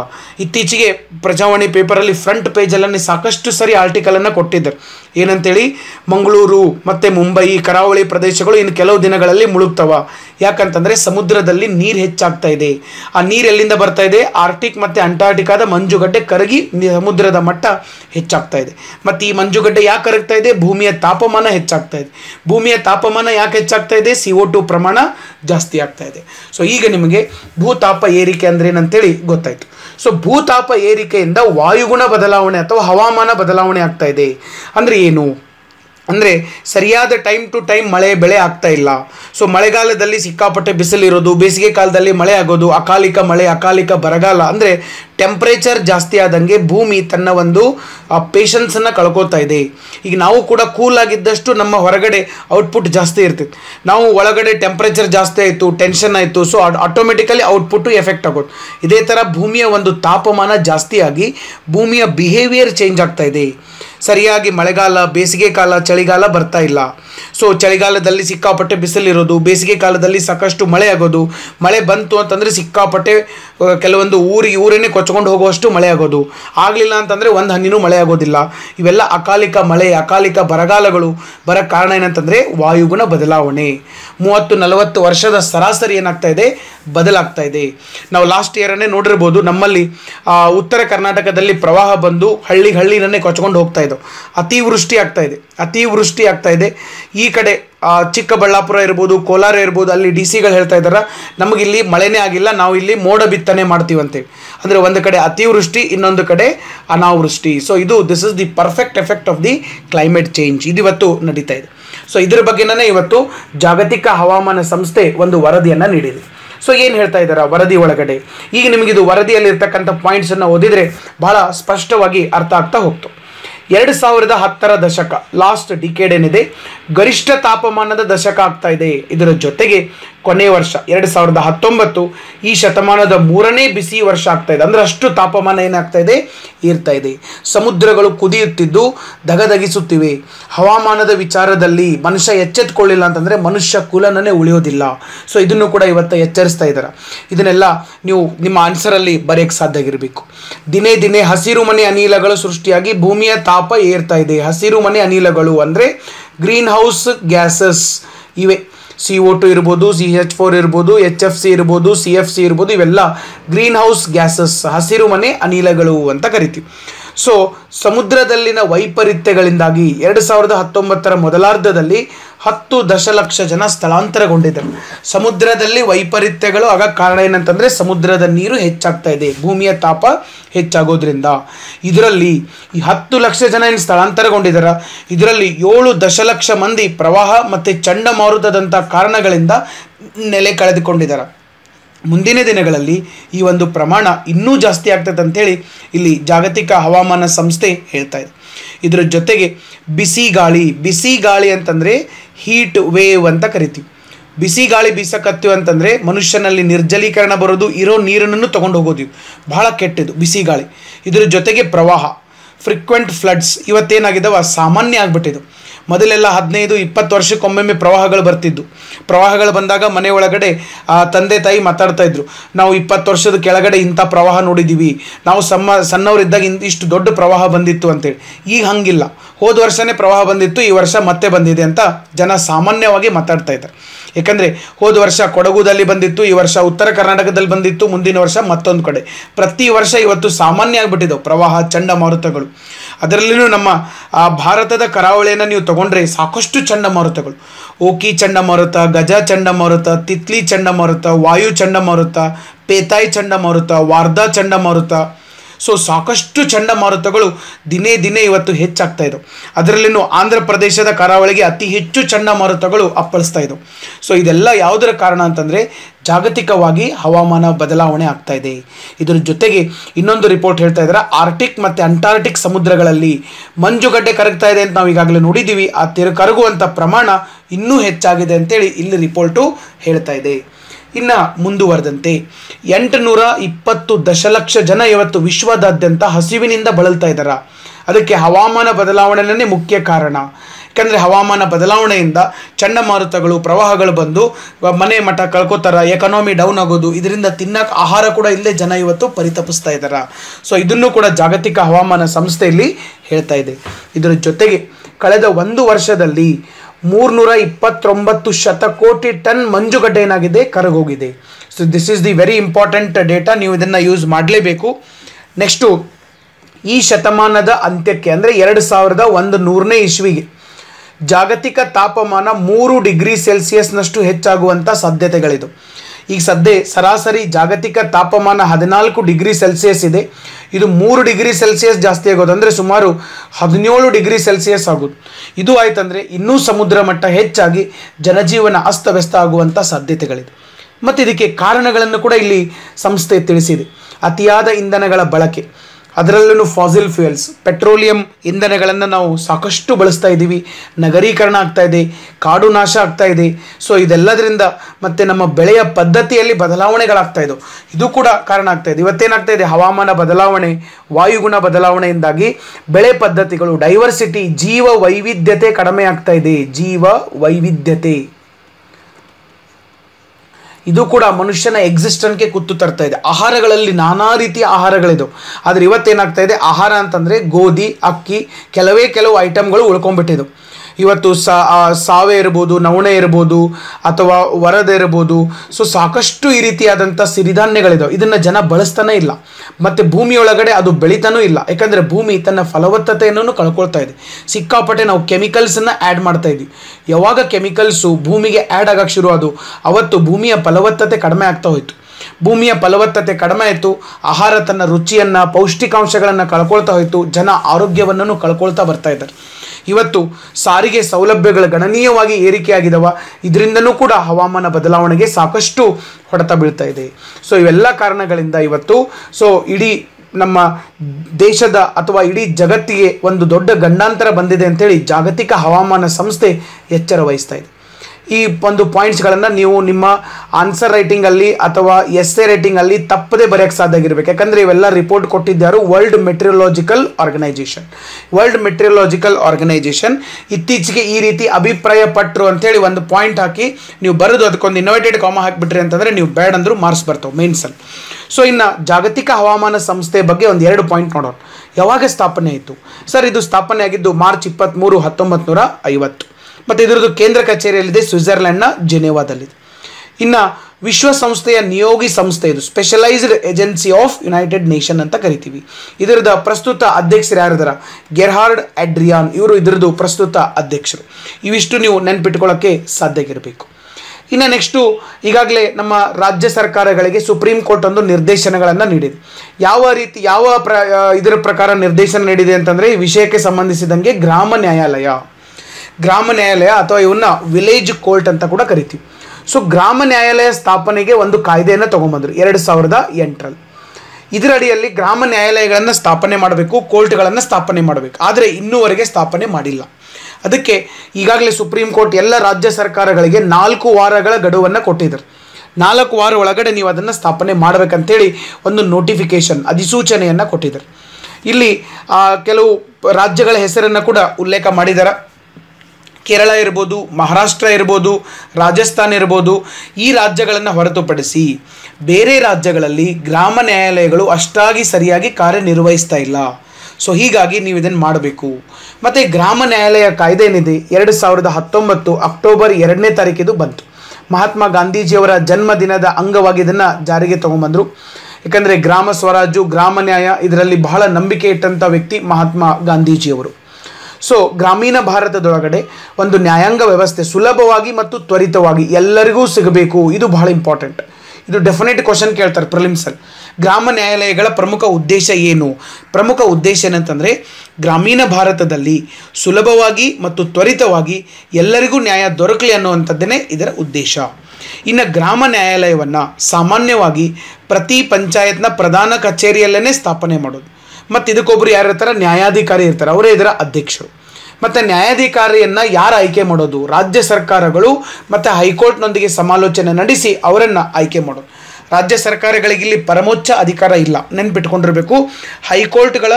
ಇತ್ತೀಚೆಗೆ ಪ್ರಜಾವಾಣಿ ಪೇಪರಲ್ಲಿ ಫ್ರಂಟ್ ಪೇಜಲ್ಲಿ ಸಾಕಷ್ಟು ಸರಿ ಆರ್ಟಿಕಲನ್ನು ಕೊಟ್ಟಿದ್ದಾರೆ ಏನಂತೇಳಿ, ಮಂಗಳೂರು ಮತ್ತು ಮುಂಬೈ, ಕರಾವಳಿ ಪ್ರದೇಶಗಳು ಇನ್ನು ಕೆಲವು ದಿನಗಳಲ್ಲಿ ಮುಳುಗ್ತವೆ. ಯಾಕಂತಂದರೆ ಸಮುದ್ರದಲ್ಲಿ ನೀರು ಹೆಚ್ಚಾಗ್ತಾ ಇದೆ. ಆ ನೀರು ಎಲ್ಲಿಂದ ಬರ್ತಾ ಇದೆ? ಆರ್ಟಿಕ್ ಮತ್ತು ಅಂಟಾರ್ಟಿಕಾದ ಮಂಜುಗಡ್ಡೆ ಕರಗಿ ಸಮುದ್ರದ ಮಟ್ಟ ಹೆಚ್ಚಾಗ್ತಾ ಇದೆ. ಮತ್ತು ಈ ಮಂಜುಗಡ್ಡೆ ಯಾಕೆ ಕರಗ್ತಾ ಇದೆ? ಭೂಮಿಯ ತಾಪಮಾನ ಹೆಚ್ಚಾಗ್ತಾ ಇದೆ. ಭೂಮಿಯ ತಾಪಮಾನ ಯಾಕೆ ಹೆಚ್ಚಾಗ್ತಾ ಇದೆ? ಸಿ ಪ್ರಮಾಣ ಜಾಸ್ತಿ ಆಗ್ತಾ ಇದೆ. ಸೊ ಈಗ ನಿಮಗೆ ಭೂತಾಪ ಏರಿಕೆ ಅಂದ್ರೆ ಏನಂತೇಳಿ ಗೊತ್ತಾಯ್ತು. ಸೊ ಭೂತಾಪ ಏರಿಕೆಯಿಂದ ವಾಯುಗುಣ ಬದಲಾವಣೆ ಅಥವಾ ಹವಾಮಾನ ಬದಲಾವಣೆ ಆಗ್ತಾ ಇದೆ. ಅಂದರೆ ಏನು? ಅಂದರೆ ಸರಿಯಾದ ಟೈಮ್ ಟು ಟೈಮ್ ಮಳೆ, ಬೆಳೆ ಆಗ್ತಾ ಇಲ್ಲ. ಸೊ ಮಳೆಗಾಲದಲ್ಲಿ ಸಿಕ್ಕಾಪಟ್ಟೆ ಬಿಸಿಲಿರೋದು, ಬೇಸಿಗೆ ಕಾಲದಲ್ಲಿ ಮಳೆ ಆಗೋದು, ಅಕಾಲಿಕ ಮಳೆ, ಅಕಾಲಿಕ ಬರಗಾಲ, ಅಂದರೆ ಟೆಂಪ್ರೇಚರ್ ಜಾಸ್ತಿ ಆದಂಗೆ ಭೂಮಿ ತನ್ನ ಒಂದು ಪೇಷನ್ಸನ್ನು ಕಳ್ಕೊತಾ ಇದೆ. ಈಗ ನಾವು ಕೂಡ ಕೂಲ್ ಆಗಿದ್ದಷ್ಟು ನಮ್ಮ ಹೊರಗಡೆ ಔಟ್ಪುಟ್ ಜಾಸ್ತಿ ಇರ್ತೈತೆ. ನಾವು ಒಳಗಡೆ ಟೆಂಪ್ರೇಚರ್ ಜಾಸ್ತಿ ಆಯಿತು ಟೆನ್ಷನ್ ಆಯಿತು ಸೊ ಆಟೋಮೆಟಿಕಲಿ ಔಟ್ಪುಟ್ಟು ಎಫೆಕ್ಟ್ ಆಗೋದು. ಇದೇ ಥರ ಭೂಮಿಯ ಒಂದು ತಾಪಮಾನ ಜಾಸ್ತಿ ಆಗಿ ಭೂಮಿಯ ಬಿಹೇವಿಯರ್ ಚೇಂಜ್ ಆಗ್ತಾ ಇದೆ. ಸರಿಯಾಗಿ ಮಳೆಗಾಲ, ಬೇಸಿಗೆ ಕಾಲ, ಚಳಿಗಾಲ ಬರ್ತಾ ಇಲ್ಲ. ಸೊ ಚಳಿಗಾಲದಲ್ಲಿ ಸಿಕ್ಕಾಪಟ್ಟೆ ಬಿಸಿಲಿರೋದು, ಬೇಸಿಗೆ ಕಾಲದಲ್ಲಿ ಸಾಕಷ್ಟು ಮಳೆ ಆಗೋದು. ಮಳೆ ಬಂತು ಅಂತಂದರೆ ಸಿಕ್ಕಾಪಟ್ಟೆ ಕೆಲವೊಂದು ಊರಿಗೆ, ಊರೇನೆ ಕೊಚ್ಕೊಂಡು ಹೋಗುವಷ್ಟು ಮಳೆ ಆಗೋದು. ಆಗಲಿಲ್ಲ ಅಂತಂದರೆ ಒಂದು ಹನಿನೂ ಮಳೆ ಆಗೋದಿಲ್ಲ. ಇವೆಲ್ಲ ಅಕಾಲಿಕ ಮಳೆ, ಅಕಾಲಿಕ ಬರಗಾಲಗಳು. ಬರೋ ಕಾರಣ ಏನಂತಂದರೆ ವಾಯುಗುಣ ಬದಲಾವಣೆ. ಮೂವತ್ತು, ನಲವತ್ತು ವರ್ಷದ ಸರಾಸರಿ ಏನಾಗ್ತಾ ಇದೆ? ಬದಲಾಗ್ತಾ ಇದೆ. ನಾವು ಲಾಸ್ಟ್ ಇಯರನ್ನೇ ನೋಡಿರ್ಬೋದು, ನಮ್ಮಲ್ಲಿ ಉತ್ತರ ಕರ್ನಾಟಕದಲ್ಲಿ ಪ್ರವಾಹ ಬಂದು ಹಳ್ಳಿ ಹಳ್ಳಿನನ್ನೇ ಕೊಚ್ಕೊಂಡು ಹೋಗ್ತಾ ಇದ್ದವು ಅತಿವೃಷ್ಟಿ ಆಗ್ತಾ ಇದೆ. ಅತಿವೃಷ್ಟಿ ಆಗ್ತಾ ಇದೆ. ಈ ಕಡೆ ಚಿಕ್ಕಬಳ್ಳಾಪುರ ಇರ್ಬೋದು, ಕೋಲಾರ ಇರ್ಬೋದು, ಅಲ್ಲಿ ಡಿ ಸಿಗಳು ಹೇಳ್ತಾ ಇದ್ದಾರೆ, ನಮಗಿಲ್ಲಿ ಮಳೆನೇ ಆಗಿಲ್ಲ, ನಾವು ಇಲ್ಲಿ ಮೋಡ ಬಿತ್ತನೆ ಮಾಡ್ತೀವಿ ಅಂತೇಳಿ ಅಂದರೆ ಒಂದು ಕಡೆ ಅತಿವೃಷ್ಟಿ, ಇನ್ನೊಂದು ಕಡೆ ಅನಾವೃಷ್ಟಿ. ಸೊ ಇದು this is the perfect effect of the climate change ಇದು ಇವತ್ತು ನಡೀತಾ ಇದೆ. ಸೊ ಇದ್ರ ಬಗ್ಗೆನೇ ಇವತ್ತು ಜಾಗತಿಕ ಹವಾಮಾನ ಸಂಸ್ಥೆ ಒಂದು ವರದಿಯನ್ನು ನೀಡಿದೆ. ಸೊ ಏನು ಹೇಳ್ತಾ ಇದ್ದಾರೆ ವರದಿ ಒಳಗಡೆ? ಈಗ ನಿಮಗಿದು ವರದಿಯಲ್ಲಿರ್ತಕ್ಕಂಥ ಪಾಯಿಂಟ್ಸನ್ನು ಓದಿದರೆ ಬಹಳ ಸ್ಪಷ್ಟವಾಗಿ ಅರ್ಥ ಆಗ್ತಾ ಹೋಗ್ತು. ಎರಡು ಸಾವಿರದ ಹತ್ತರ ದಶಕ ಲಾಸ್ಟ್ ಡಿಕೇಡ್ ಏನಿದೆ ಗರಿಷ್ಠ ತಾಪಮಾನದ ದಶಕ ಆಗ್ತಾ ಇದೆ ಇದರ ಜೊತೆಗೆ ಕೊನೆಯ ವರ್ಷ, ಎರಡು ಸಾವಿರದ ಹತ್ತೊಂಬತ್ತು, ಈ ಶತಮಾನದ ಮೂರನೇ ಬಿಸಿ ವರ್ಷ ಆಗ್ತಾ ಇದೆ. ಅಂದರೆ ಅಷ್ಟು ತಾಪಮಾನ ಏನಾಗ್ತಾ ಇದೆ? ಇರ್ತಾ ಇದೆ. ಸಮುದ್ರಗಳು ಕುದಿಯುತ್ತಿದ್ದು ದಗದಗಿಸುತ್ತಿವೆ ಹವಾಮಾನದ ವಿಚಾರದಲ್ಲಿ ಮನುಷ್ಯ ಎಚ್ಚೆತ್ಕೊಳ್ಳಿಲ್ಲ ಅಂತಂದರೆ ಮನುಷ್ಯ ಕುಲನೇ ಉಳಿಯೋದಿಲ್ಲ. ಸೊ ಇದನ್ನು ಕೂಡ ಇವತ್ತು ಎಚ್ಚರಿಸ್ತಾ ಇದ್ದಾರೆ. ಇದನ್ನೆಲ್ಲ ನೀವು ನಿಮ್ಮ ಆನ್ಸರಲ್ಲಿ ಬರೆಯೋಕ್ಕೆ ಸಾಧ್ಯ ಆಗಿರಬೇಕು. ದಿನೇ ದಿನೇ ಹಸಿರು ಮನೆ ಅನಿಲಗಳು ಸೃಷ್ಟಿಯಾಗಿ ಭೂಮಿಯ ತಾಪ ಏರ್ತಾ ಇದೆ. ಹಸಿರು ಮನೆ ಅನಿಲಗಳು ಅಂದರೆ ಗ್ರೀನ್ ಹೌಸ್ ಗ್ಯಾಸಸ್ ಇವೆ. ಸಿ ಒ ಟು ಇರ್ಬೋದು ಸಿ ಎಚ್ ಫೋರ್ ಇರ್ಬೋದು ಎಚ್ ಎಫ್ ಸಿ ಇರ್ಬೋದು ಸಿ ಎಫ್ ಸಿ ಇರ್ಬೋದು, ಇವೆಲ್ಲ ಗ್ರೀನ್ ಹೌಸ್ ಗ್ಯಾಸಸ್ ಹಸಿರು ಮನೆ ಅನಿಲಗಳು ಅಂತ ಕರಿತೀವಿ. ಸೊ ಸಮುದ್ರದಲ್ಲಿನ ವೈಪರೀತ್ಯಗಳಿಂದಾಗಿ ಎರಡು ಸಾವಿರದ ಹತ್ತೊಂಬತ್ತರ ಮೊದಲಾರ್ಧದಲ್ಲಿ ಹತ್ತು ದಶಲಕ್ಷ ಜನ ಸ್ಥಳಾಂತರಗೊಂಡಿದ್ದರು. ಸಮುದ್ರದಲ್ಲಿ ವೈಪರೀತ್ಯಗಳು ಆಗ ಕಾರಣ ಏನಂತಂದರೆ ಸಮುದ್ರದ ನೀರು ಹೆಚ್ಚಾಗ್ತಾ ಇದೆ, ಭೂಮಿಯ ತಾಪ ಹೆಚ್ಚಾಗೋದ್ರಿಂದ. ಇದರಲ್ಲಿ ಈ ಹತ್ತು ಲಕ್ಷ ಜನ ಏನು ಸ್ಥಳಾಂತರಗೊಂಡಿದ್ದಾರೆ ಇದರಲ್ಲಿ ಏಳು ದಶಲಕ್ಷ ಮಂದಿ ಪ್ರವಾಹ ಮತ್ತು ಚಂಡಮಾರುತದಂಥ ಕಾರಣಗಳಿಂದ ನೆಲೆ ಕಳೆದುಕೊಂಡಿದ್ದಾರೆ ಮುಂದಿನ ದಿನಗಳಲ್ಲಿ ಈ ಒಂದು ಪ್ರಮಾಣ ಇನ್ನೂ ಜಾಸ್ತಿ ಆಗ್ತದೆ ಅಂತೇಳಿ ಇಲ್ಲಿ ಜಾಗತಿಕ ಹವಾಮಾನ ಸಂಸ್ಥೆ ಹೇಳ್ತಾ ಇದೆ. ಇದರ ಜೊತೆಗೆ ಬಿಸಿ ಗಾಳಿ ಬಿಸಿ ಗಾಳಿ ಅಂತಂದರೆ ಹೀಟ್ ವೇವ್ ಅಂತ ಕರಿತೀವಿ. ಬಿಸಿ ಗಾಳಿ ಬೀಸಕತ್ತೀವಿ ಅಂತಂದರೆ ಮನುಷ್ಯನಲ್ಲಿ ನಿರ್ಜಲೀಕರಣ ಬರೋದು, ಇರೋ ನೀರನ್ನು ತೊಗೊಂಡು ಹೋಗೋದು ಬಹಳ ಕೆಟ್ಟದು ಬಿಸಿ ಗಾಳಿ. ಇದರ ಜೊತೆಗೆ ಪ್ರವಾಹ ಫ್ರಿಕ್ವೆಂಟ್ ಫ್ಲಡ್ಸ್ ಇವತ್ತೇನಾಗಿದ್ದಾವ ಸಾಮಾನ್ಯ ಆಗ್ಬಿಟ್ಟಿದ್ದು ಮೊದಲೆಲ್ಲ ಹದಿನೈದು, ಇಪ್ಪತ್ತು ವರ್ಷಕ್ಕೊಮ್ಮೆಮ್ಮೆ ಪ್ರವಾಹಗಳು ಬರ್ತಿದ್ದು ಪ್ರವಾಹಗಳು ಬಂದಾಗ ಮನೆ ಒಳಗಡೆ ಆ ತಂದೆ, ತಾಯಿ ಮಾತಾಡ್ತಾ ಇದ್ರು. ನಾವು ಇಪ್ಪತ್ತು ವರ್ಷದ ಕೆಳಗಡೆ ಇಂಥ ಪ್ರವಾಹ ನೋಡಿದ್ದೀವಿ ನಾವು ಸಮ್ಮ, ಸಣ್ಣವರಿದ್ದಾಗ ಇಂತ ಇಷ್ಟು ದೊಡ್ಡ ಪ್ರವಾಹ ಬಂದಿತ್ತು ಅಂತೇಳಿ. ಈಗ ಹಂಗಿಲ್ಲ. ಹೋದ ವರ್ಷನೇ ಪ್ರವಾಹ ಬಂದಿತ್ತು, ಈ ವರ್ಷ ಮತ್ತೆ ಬಂದಿದೆ ಅಂತ ಜನ ಸಾಮಾನ್ಯವಾಗಿ ಮಾತಾಡ್ತಾ ಇದ್ದಾರೆ. ಏಕೆಂದರೆ ಹೋದ ವರ್ಷ ಕೊಡಗುದಲ್ಲಿ ಬಂದಿತ್ತು, ಈ ವರ್ಷ ಉತ್ತರ ಕರ್ನಾಟಕದಲ್ಲಿ ಬಂದಿತ್ತು, ಮುಂದಿನ ವರ್ಷ ಮತ್ತೊಂದು ಕಡೆ. ಪ್ರತಿ ವರ್ಷ ಇವತ್ತು ಸಾಮಾನ್ಯ ಆಗಿಬಿಟ್ಟಿದ್ದವು ಪ್ರವಾಹ ಚಂಡಮಾರುತಗಳು ಅದರಲ್ಲಿಯೂ ನಮ್ಮ ಭಾರತದ ಕರಾವಳಿಯನ್ನು ನೀವು ತಗೊಂಡ್ರೆ ಸಾಕಷ್ಟು ಚಂಡಮಾರುತಗಳು ಓಕಿ ಚಂಡಮಾರುತ ಗಜ ಚಂಡಮಾರುತ ತಿತ್ಲಿ ಚಂಡಮಾರುತ ವಾಯು ಚಂಡಮಾರುತ ಪೇತಾಯಿ ಚಂಡಮಾರುತ ವಾರ್ಧಾ ಚಂಡಮಾರುತ ಸೊ ಸಾಕಷ್ಟು ಚಂಡಮಾರುತಗಳು ದಿನೇ ದಿನೇ ಇವತ್ತು ಹೆಚ್ಚಾಗ್ತಾ ಇದ್ದವು. ಅದರಲ್ಲಿನೂ ಆಂಧ್ರ ಪ್ರದೇಶದ ಕರಾವಳಿಗೆ ಅತಿ ಹೆಚ್ಚು ಚಂಡಮಾರುತಗಳು ಅಪ್ಪಳಿಸ್ತಾ ಇದ್ದವು. ಸೊ ಇದೆಲ್ಲ ಯಾವುದರ ಕಾರಣ ಅಂತಂದರೆ ಜಾಗತಿಕವಾಗಿ ಹವಾಮಾನ ಬದಲಾವಣೆ ಆಗ್ತಾ ಇದೆ. ಇದರ ಜೊತೆಗೆ ಇನ್ನೊಂದು ರಿಪೋರ್ಟ್ ಹೇಳ್ತಾ ಇದ್ದಾರೆ. ಆರ್ಟಿಕ್ ಮತ್ತು ಅಂಟಾರ್ಟಿಕ್ ಸಮುದ್ರಗಳಲ್ಲಿ ಮಂಜುಗಡ್ಡೆ ಕರಗ್ತಾ ಇದೆ ಅಂತ ನಾವು ಈಗಾಗಲೇ ನೋಡಿದ್ದೀವಿ. ಆ ತಿರು ಕರಗುವಂಥ ಪ್ರಮಾಣ ಇನ್ನೂ ಹೆಚ್ಚಾಗಿದೆ ಅಂತೇಳಿ ಇಲ್ಲಿ ರಿಪೋರ್ಟು ಹೇಳ್ತಾ ಇದೆ. ಇನ್ನು ಮುಂದುವರೆದಂತೆ. ಎಂಟುನೂರ ಇಪ್ಪತ್ತು ದಶಲಕ್ಷ ಜನ ಇವತ್ತು ವಿಶ್ವದಾದ್ಯಂತ ಹಸಿವಿನಿಂದ ಬಳಲ್ತಾ ಇದ್ದಾರೆ ಅದಕ್ಕೆ ಹವಾಮಾನ ಬದಲಾವಣೆನೇ ಮುಖ್ಯ ಕಾರಣ. ಯಾಕಂದರೆ ಹವಾಮಾನ ಬದಲಾವಣೆಯಿಂದ ಚಂಡಮಾರುತಗಳು, ಪ್ರವಾಹಗಳು ಬಂದು ಮನೆ ಮಠ ಕಳ್ಕೊತಾರ ಎಕನಾಮಿ ಡೌನ್ ಆಗೋದು, ಇದರಿಂದ ತಿನ್ನಕ್ಕೆ ಆಹಾರ ಕೂಡ ಇಲ್ಲದೆ ಜನ ಇವತ್ತು ಪರಿತಪಿಸ್ತಾ ಇದ್ದಾರೆ ಸೊ ಇದನ್ನು ಕೂಡ ಜಾಗತಿಕ ಹವಾಮಾನ ಸಂಸ್ಥೆಯಲ್ಲಿ ಹೇಳ್ತಾ ಇದೆ. ಇದರ ಜೊತೆಗೆ ಕಳೆದ ಒಂದು ವರ್ಷದಲ್ಲಿ ಮೂರ್ನೂರ ಇಪ್ಪತ್ತೊಂಬತ್ತು ಶತಕೋಟಿ ಟನ್ ಮಂಜುಗಡ್ಡೆ ಏನಾಗಿದೆ ಕರಗೋಗಿದೆ. So this is the very important data ನೀವು ಇದನ್ನು ಯೂಸ್ ಮಾಡಲೇಬೇಕು. ನೆಕ್ಸ್ಟು ಈ ಶತಮಾನದ ಅಂತ್ಯಕ್ಕೆ, ಅಂದರೆ ಎರಡು ಸಾವಿರದ ಒಂದು ನೂರನೇ ಇಸ್ವಿಗೆ, ಜಾಗತಿಕ ತಾಪಮಾನ ಮೂರು ಡಿಗ್ರಿ ಸೆಲ್ಸಿಯಸ್ನಷ್ಟು ಹೆಚ್ಚಾಗುವಂಥ ಸಾಧ್ಯತೆಗಳಿದು. ಈಗ ಸದ್ಯ ಸರಾಸರಿ ಜಾಗತಿಕ ತಾಪಮಾನ ಹದಿನಾಲ್ಕು ಡಿಗ್ರಿ ಸೆಲ್ಸಿಯಸ್ ಇದೆ. ಇದು ಮೂರು ಡಿಗ್ರಿ ಸೆಲ್ಸಿಯಸ್ ಜಾಸ್ತಿ ಆಗೋದು. ಅಂದರೆ ಸುಮಾರು ಹದಿನೇಳು ಡಿಗ್ರಿ ಸೆಲ್ಸಿಯಸ್ ಆಗೋದು. ಇದು ಆಯ್ತಂದರೆ ಇನ್ನೂ ಸಮುದ್ರ ಮಟ್ಟ ಹೆಚ್ಚಾಗಿ ಜನಜೀವನ ಅಸ್ತವ್ಯಸ್ತ ಆಗುವಂಥ ಸಾಧ್ಯತೆಗಳಿದೆ. ಮತ್ತು ಇದಕ್ಕೆ ಕಾರಣಗಳನ್ನು ಕೂಡ ಇಲ್ಲಿ ಸಂಸ್ಥೆ ತಿಳಿಸಿದೆ. ಅತಿಯಾದ ಇಂಧನಗಳ ಬಳಕೆ. ಅದರಲ್ಲೂ ಫಾಸಿಲ್ ಫ್ಯೂಯಲ್ಸ್ ಪೆಟ್ರೋಲಿಯಂ ಇಂಧನಗಳನ್ನು ನಾವು ಸಾಕಷ್ಟು ಬಳಸ್ತಾ ಇದ್ದೀವಿ. ನಗರೀಕರಣ ಆಗ್ತಾ ಇದೆ, ಕಾಡು ನಾಶ ಆಗ್ತಾ ಇದೆ. ಸೊ ಇದೆಲ್ಲದರಿಂದ ಮತ್ತು ನಮ್ಮ ಬೆಳೆಯ ಪದ್ಧತಿಯಲ್ಲಿ ಬದಲಾವಣೆಗಳಾಗ್ತಾ ಇದ್ದವು. ಇದು ಕೂಡ ಕಾರಣ ಆಗ್ತಾ ಇದೆ. ಇವತ್ತೇನಾಗ್ತಾ ಇದೆ? ಹವಾಮಾನ ಬದಲಾವಣೆ, ವಾಯುಗುಣ ಬದಲಾವಣೆಯಿಂದಾಗಿ ಬೆಳೆ ಪದ್ಧತಿಗಳು ಡೈವರ್ಸಿಟಿ ಜೀವ ವೈವಿಧ್ಯತೆ ಕಡಿಮೆ ಆಗ್ತಾ ಇದೆ. ಜೀವ ವೈವಿಧ್ಯತೆ. ಇದು ಕೂಡ ಮನುಷ್ಯನ ಎಕ್ಸಿಸ್ಟೆನ್ಗೆ ಕುತ್ತು ತರ್ತಾ ಇದೆ. ಆಹಾರಗಳಲ್ಲಿ ನಾನಾ ರೀತಿಯ ಆಹಾರಗಳಿದು ಆದರೆ ಇವತ್ತೇನಾಗ್ತಾ ಇದೆ? ಆಹಾರ ಅಂತಂದರೆ ಗೋಧಿ, ಅಕ್ಕಿ, ಕೆಲವೇ ಕೆಲವು ಐಟಮ್ಗಳು ಉಳ್ಕೊಂಡ್ಬಿಟ್ಟಿದ್ದು ಇವತ್ತು ಸಾವೆ ಇರ್ಬೋದು ನವಣೆ ಇರ್ಬೋದು, ಅಥವಾ ವರದ ಇರ್ಬೋದು. ಸೊ ಸಾಕಷ್ಟು ಈ ರೀತಿಯಾದಂಥ ಸಿರಿಧಾನ್ಯಗಳಿದಾವೆ. ಇದನ್ನು ಜನ ಬಳಸ್ತಾನೇ ಇಲ್ಲ. ಮತ್ತು ಭೂಮಿಯೊಳಗಡೆ ಅದು ಬೆಳೀತಾನೂ ಇಲ್ಲ. ಯಾಕಂದರೆ ಭೂಮಿ ತನ್ನ ಫಲವತ್ತತೆಯನ್ನು ಕಳ್ಕೊಳ್ತಾ ಇದೆ. ಸಿಕ್ಕಾಪಟ್ಟೆ ನಾವು ಕೆಮಿಕಲ್ಸನ್ನು ಆ್ಯಡ್ ಮಾಡ್ತಾ ಇದ್ವಿ. ಯಾವಾಗ ಕೆಮಿಕಲ್ಸು ಭೂಮಿಗೆ ಆ್ಯಡ್ ಆಗೋಕ್ಕೆ ಶುರು ಅದು ಅವತ್ತು ಭೂಮಿಯ ಫಲವತ್ತತೆ ಕಡಿಮೆ ಆಗ್ತಾ ಹೋಯಿತು. ಭೂಮಿಯ ಫಲವತ್ತತೆ ಕಡಿಮೆ ಆಯಿತು, ಆಹಾರ ತನ್ನ ರುಚಿಯನ್ನು, ಪೌಷ್ಟಿಕಾಂಶಗಳನ್ನು ಕಳ್ಕೊಳ್ತಾ ಹೋಯಿತು, ಜನ ಆರೋಗ್ಯವನ್ನು ಕಳ್ಕೊಳ್ತಾ ಬರ್ತಾ ಇದ್ದಾರೆ. ಇವತ್ತು ಸಾರಿಗೆ ಸೌಲಭ್ಯಗಳು ಗಣನೀಯವಾಗಿ ಏರಿಕೆಯಾಗಿದವ, ಇದರಿಂದನೂ ಕೂಡ ಹವಾಮಾನ ಬದಲಾವಣೆಗೆ ಸಾಕಷ್ಟು ಹೊಡೆತ ಬೀಳ್ತಾ ಇದೆ. ಸೊ ಇವೆಲ್ಲ ಕಾರಣಗಳಿಂದ ಇವತ್ತು ಸೊ ಇಡೀ ನಮ್ಮ ದೇಶದ ಅಥವಾ ಇಡೀ ಜಗತ್ತಿಗೆ ಒಂದು ದೊಡ್ಡ ಗಂಡಾಂತರ ಬಂದಿದೆ ಅಂತೇಳಿ ಜಾಗತಿಕ ಹವಾಮಾನ ಸಂಸ್ಥೆ ಎಚ್ಚರ ವಹಿಸ್ತಾ ಇದೆ. ಈ ಒಂದು ಪಾಯಿಂಟ್ಸ್ಗಳನ್ನು ನೀವು ನಿಮ್ಮ ಆನ್ಸರ್ ರೈಟಿಂಗಲ್ಲಿ ಅಥವಾ ಎಸ್ ಎ ರೈಟಿಂಗಲ್ಲಿ ತಪ್ಪದೇ ಬರೆಯೋಕ್ಕೆ ಸಾಧ್ಯ ಆಗಿರಬೇಕು. ಯಾಕಂದರೆ ಇವೆಲ್ಲ report ಕೊಟ್ಟಿದ್ದಾರು world meteorological organisation world meteorological organisation ಇತ್ತೀಚೆಗೆ ಈ ರೀತಿ ಅಭಿಪ್ರಾಯ ಪಟ್ಟರು ಅಂತೇಳಿ ಒಂದು ಪಾಯಿಂಟ್ ಹಾಕಿ ನೀವು ಬರೆದು ಅದಕ್ಕೊಂದು ಇನ್ನೋವೇಟೆಡ್ ಕಾಮ ಹಾಕಿಬಿಟ್ರಿ ಅಂತಂದರೆ ನೀವು ಬ್ಯಾಡ್ ಅಂದರೂ ಮಾರ್ಕ್ಸ್ ಬರ್ತವೆ ಮೇನ್ಸಲ್ಲಿ ಸೊ ಇನ್ನು ಜಾಗತಿಕ ಹವಾಮಾನ ಸಂಸ್ಥೆ ಬಗ್ಗೆ ಒಂದು ಎರಡು ಪಾಯಿಂಟ್ ನೋಡೋಣ. ಯಾವಾಗ ಸ್ಥಾಪನೆ ಆಯಿತು? ಸರ್, ಇದು ಸ್ಥಾಪನೆ ಆಗಿದ್ದು ಮಾರ್ಚ್ ಇಪ್ಪತ್ತ್ಮೂರು ಹತ್ತೊಂಬತ್ತು ನೂರ ಐವತ್ತು. ಮತ್ತು ಇದರದ್ದು ಕೇಂದ್ರ ಕಚೇರಿಯಲ್ಲಿದೆ, ಸ್ವಿಟ್ಜರ್ಲೆಂಡ್ನ ಜೆನೆವಾದಲ್ಲಿದೆ. ಇನ್ನು ವಿಶ್ವಸಂಸ್ಥೆಯ ನಿಯೋಗಿ ಸಂಸ್ಥೆ ಇದು, specialised agency of United Nation ಅಂತ ಕರಿತೀವಿ. ಇದರದ ಪ್ರಸ್ತುತ ಅಧ್ಯಕ್ಷರು ಯಾರಿದಾರ ಗೆರ್ಹಾರ್ಡ್ ಅಡ್ರಿಯಾನ್, ಇವರು ಇದರದ್ದು ಪ್ರಸ್ತುತ ಅಧ್ಯಕ್ಷರು. ಇವಿಷ್ಟು ನೀವು ನೆನ್ಪಿಟ್ಕೊಳ್ಳೋಕ್ಕೆ ಸಾಧ್ಯ ಇರಬೇಕು ಇನ್ನು ನೆಕ್ಸ್ಟು, ಈಗಾಗಲೇ ನಮ್ಮ ರಾಜ್ಯ ಸರ್ಕಾರಗಳಿಗೆ ಸುಪ್ರೀಂ ಕೋರ್ಟ್ ಒಂದು ನಿರ್ದೇಶನಗಳನ್ನು ನೀಡಿದೆ. ಯಾವ ರೀತಿ, ಯಾವ ಪ್ರ ಇದರ ಪ್ರಕಾರ ನಿರ್ದೇಶನ ನೀಡಿದೆ ಅಂತಂದರೆ ಈ ವಿಷಯಕ್ಕೆ ಸಂಬಂಧಿಸಿದಂಗೆ ಗ್ರಾಮ ನ್ಯಾಯಾಲಯ. ಗ್ರಾಮ ನ್ಯಾಯಾಲಯ ಅಥವಾ ಇವನ್ನ ವಿಲೇಜ್ ಕೋರ್ಟ್ ಅಂತ ಕೂಡ ಕರಿತೀವಿ. ಸೊ ಗ್ರಾಮ ನ್ಯಾಯಾಲಯ ಸ್ಥಾಪನೆಗೆ ಒಂದು ಕಾಯ್ದೆಯನ್ನು ತೊಗೊಂಬಂದರು. ಎರಡು ಸಾವಿರದ ಎಂಟರಲ್ಲಿ. ಇದರಡಿಯಲ್ಲಿ ಗ್ರಾಮ ನ್ಯಾಯಾಲಯಗಳನ್ನು ಸ್ಥಾಪನೆ ಮಾಡಬೇಕು ಕೋರ್ಟ್ಗಳನ್ನು ಸ್ಥಾಪನೆ ಮಾಡಬೇಕು. ಆದರೆ ಇನ್ನೂವರೆಗೆ ಸ್ಥಾಪನೆ ಮಾಡಿಲ್ಲ. ಅದಕ್ಕೆ ಈಗಾಗಲೇ ಸುಪ್ರೀಂ ಕೋರ್ಟ್ ಎಲ್ಲ ರಾಜ್ಯ ಸರ್ಕಾರಗಳಿಗೆ ನಾಲ್ಕು ವಾರಗಳ ಗಡುವನ್ನು ಕೊಟ್ಟಿದ್ದಾರೆ. ನಾಲ್ಕು ವಾರ ಒಳಗಡೆ ನೀವು ಅದನ್ನು ಸ್ಥಾಪನೆ ಮಾಡಬೇಕಂತೇಳಿ ಒಂದು ನೋಟಿಫಿಕೇಶನ್ ಅಧಿಸೂಚನೆಯನ್ನು ಕೊಟ್ಟಿದ್ದಾರೆ. ಇಲ್ಲಿ ಕೆಲವು ರಾಜ್ಯಗಳ ಹೆಸರನ್ನು ಕೂಡ ಉಲ್ಲೇಖ ಮಾಡಿದ್ದಾರೆ ಕೇರಳ ಇರ್ಬೋದು, ಮಹಾರಾಷ್ಟ್ರ ಇರ್ಬೋದು, ರಾಜಸ್ಥಾನ ಇರ್ಬೋದು, ಈ ರಾಜ್ಯಗಳನ್ನು ಹೊರತುಪಡಿಸಿ ಬೇರೆ ರಾಜ್ಯಗಳಲ್ಲಿ ಗ್ರಾಮ ನ್ಯಾಯಾಲಯಗಳು ಅಷ್ಟಾಗಿ ಸರಿಯಾಗಿ ಕಾರ್ಯನಿರ್ವಹಿಸ್ತಾ ಇಲ್ಲ. ಸೊ ಹೀಗಾಗಿ ನೀವು ಇದನ್ನು ಮಾಡಬೇಕು. ಮತ್ತು ಗ್ರಾಮ ನ್ಯಾಯಾಲಯ ಕಾಯ್ದೆ ಏನಿದೆ? ಎರಡು ಸಾವಿರದ ಹತ್ತೊಂಬತ್ತು ಅಕ್ಟೋಬರ್ ಎರಡನೇ ತಾರೀಕಿದು ಬಂತು. ಮಹಾತ್ಮ ಗಾಂಧೀಜಿಯವರ ಜನ್ಮದಿನದ ಅಂಗವಾಗಿ ಇದನ್ನು ಜಾರಿಗೆ ತಗೊಂಬಂದರು. ಯಾಕಂದರೆ ಗ್ರಾಮ ಸ್ವರಾಜ್ಯ, ಗ್ರಾಮ ನ್ಯಾಯ, ಇದರಲ್ಲಿ ಬಹಳ ನಂಬಿಕೆ ಇಟ್ಟಂಥ ವ್ಯಕ್ತಿ ಮಹಾತ್ಮ ಗಾಂಧೀಜಿಯವರು. ಸೊ ಗ್ರಾಮೀಣ ಭಾರತದೊಳಗಡೆ ಒಂದು ನ್ಯಾಯಾಂಗ ವ್ಯವಸ್ಥೆ ಸುಲಭವಾಗಿ ಮತ್ತು ತ್ವರಿತವಾಗಿ ಎಲ್ಲರಿಗೂ ಸಿಗಬೇಕು. ಇದು ಬಹಳ ಇಂಪಾರ್ಟೆಂಟ್ ಇದು ಡೆಫಿನೆಟ್ ಕ್ವಶನ್ ಕೇಳ್ತಾರೆ ಪ್ರಿಲಿಮ್ಸಲ್ಲಿ ಗ್ರಾಮ ನ್ಯಾಯಾಲಯಗಳ ಪ್ರಮುಖ ಉದ್ದೇಶ ಏನು? ಪ್ರಮುಖ ಉದ್ದೇಶ ಏನಂತಂದರೆ, ಗ್ರಾಮೀಣ ಭಾರತದಲ್ಲಿ ಸುಲಭವಾಗಿ ಮತ್ತು ತ್ವರಿತವಾಗಿ ಎಲ್ಲರಿಗೂ ನ್ಯಾಯ ದೊರಕಲಿ ಅನ್ನುವಂಥದ್ದೇ ಇದರ ಉದ್ದೇಶ. ಇನ್ನು ಗ್ರಾಮ ನ್ಯಾಯಾಲಯವನ್ನು ಸಾಮಾನ್ಯವಾಗಿ ಪ್ರತಿ ಪಂಚಾಯತ್ನ ಪ್ರಧಾನ ಕಚೇರಿಯಲ್ಲೇ ಸ್ಥಾಪನೆ ಮಾಡೋದು. ಮತ್ತು ಇದಕ್ಕೊಬ್ಬರು ಯಾರು ಇರ್ತಾರೆ? ನ್ಯಾಯಾಧಿಕಾರಿ ಇರ್ತಾರೆ. ಅವರೇ ಇದರ ಅಧ್ಯಕ್ಷರು. ಮತ್ತು ನ್ಯಾಯಾಧಿಕಾರಿಯನ್ನು ಯಾರು ಆಯ್ಕೆ ಮಾಡೋದು? ರಾಜ್ಯ ಸರ್ಕಾರಗಳು ಮತ್ತು ಹೈಕೋರ್ಟ್ನೊಂದಿಗೆ ಸಮಾಲೋಚನೆ ನಡೆಸಿ ಅವರನ್ನು ಆಯ್ಕೆ ಮಾಡೋದು. ರಾಜ್ಯ ಸರ್ಕಾರಗಳಿಗೆ ಇಲ್ಲಿ ಪರಮೋಚ್ಚ ಅಧಿಕಾರ ಇಲ್ಲ. ನೆನ್ಪಿಟ್ಕೊಂಡಿರಬೇಕು. ಹೈಕೋರ್ಟ್ಗಳ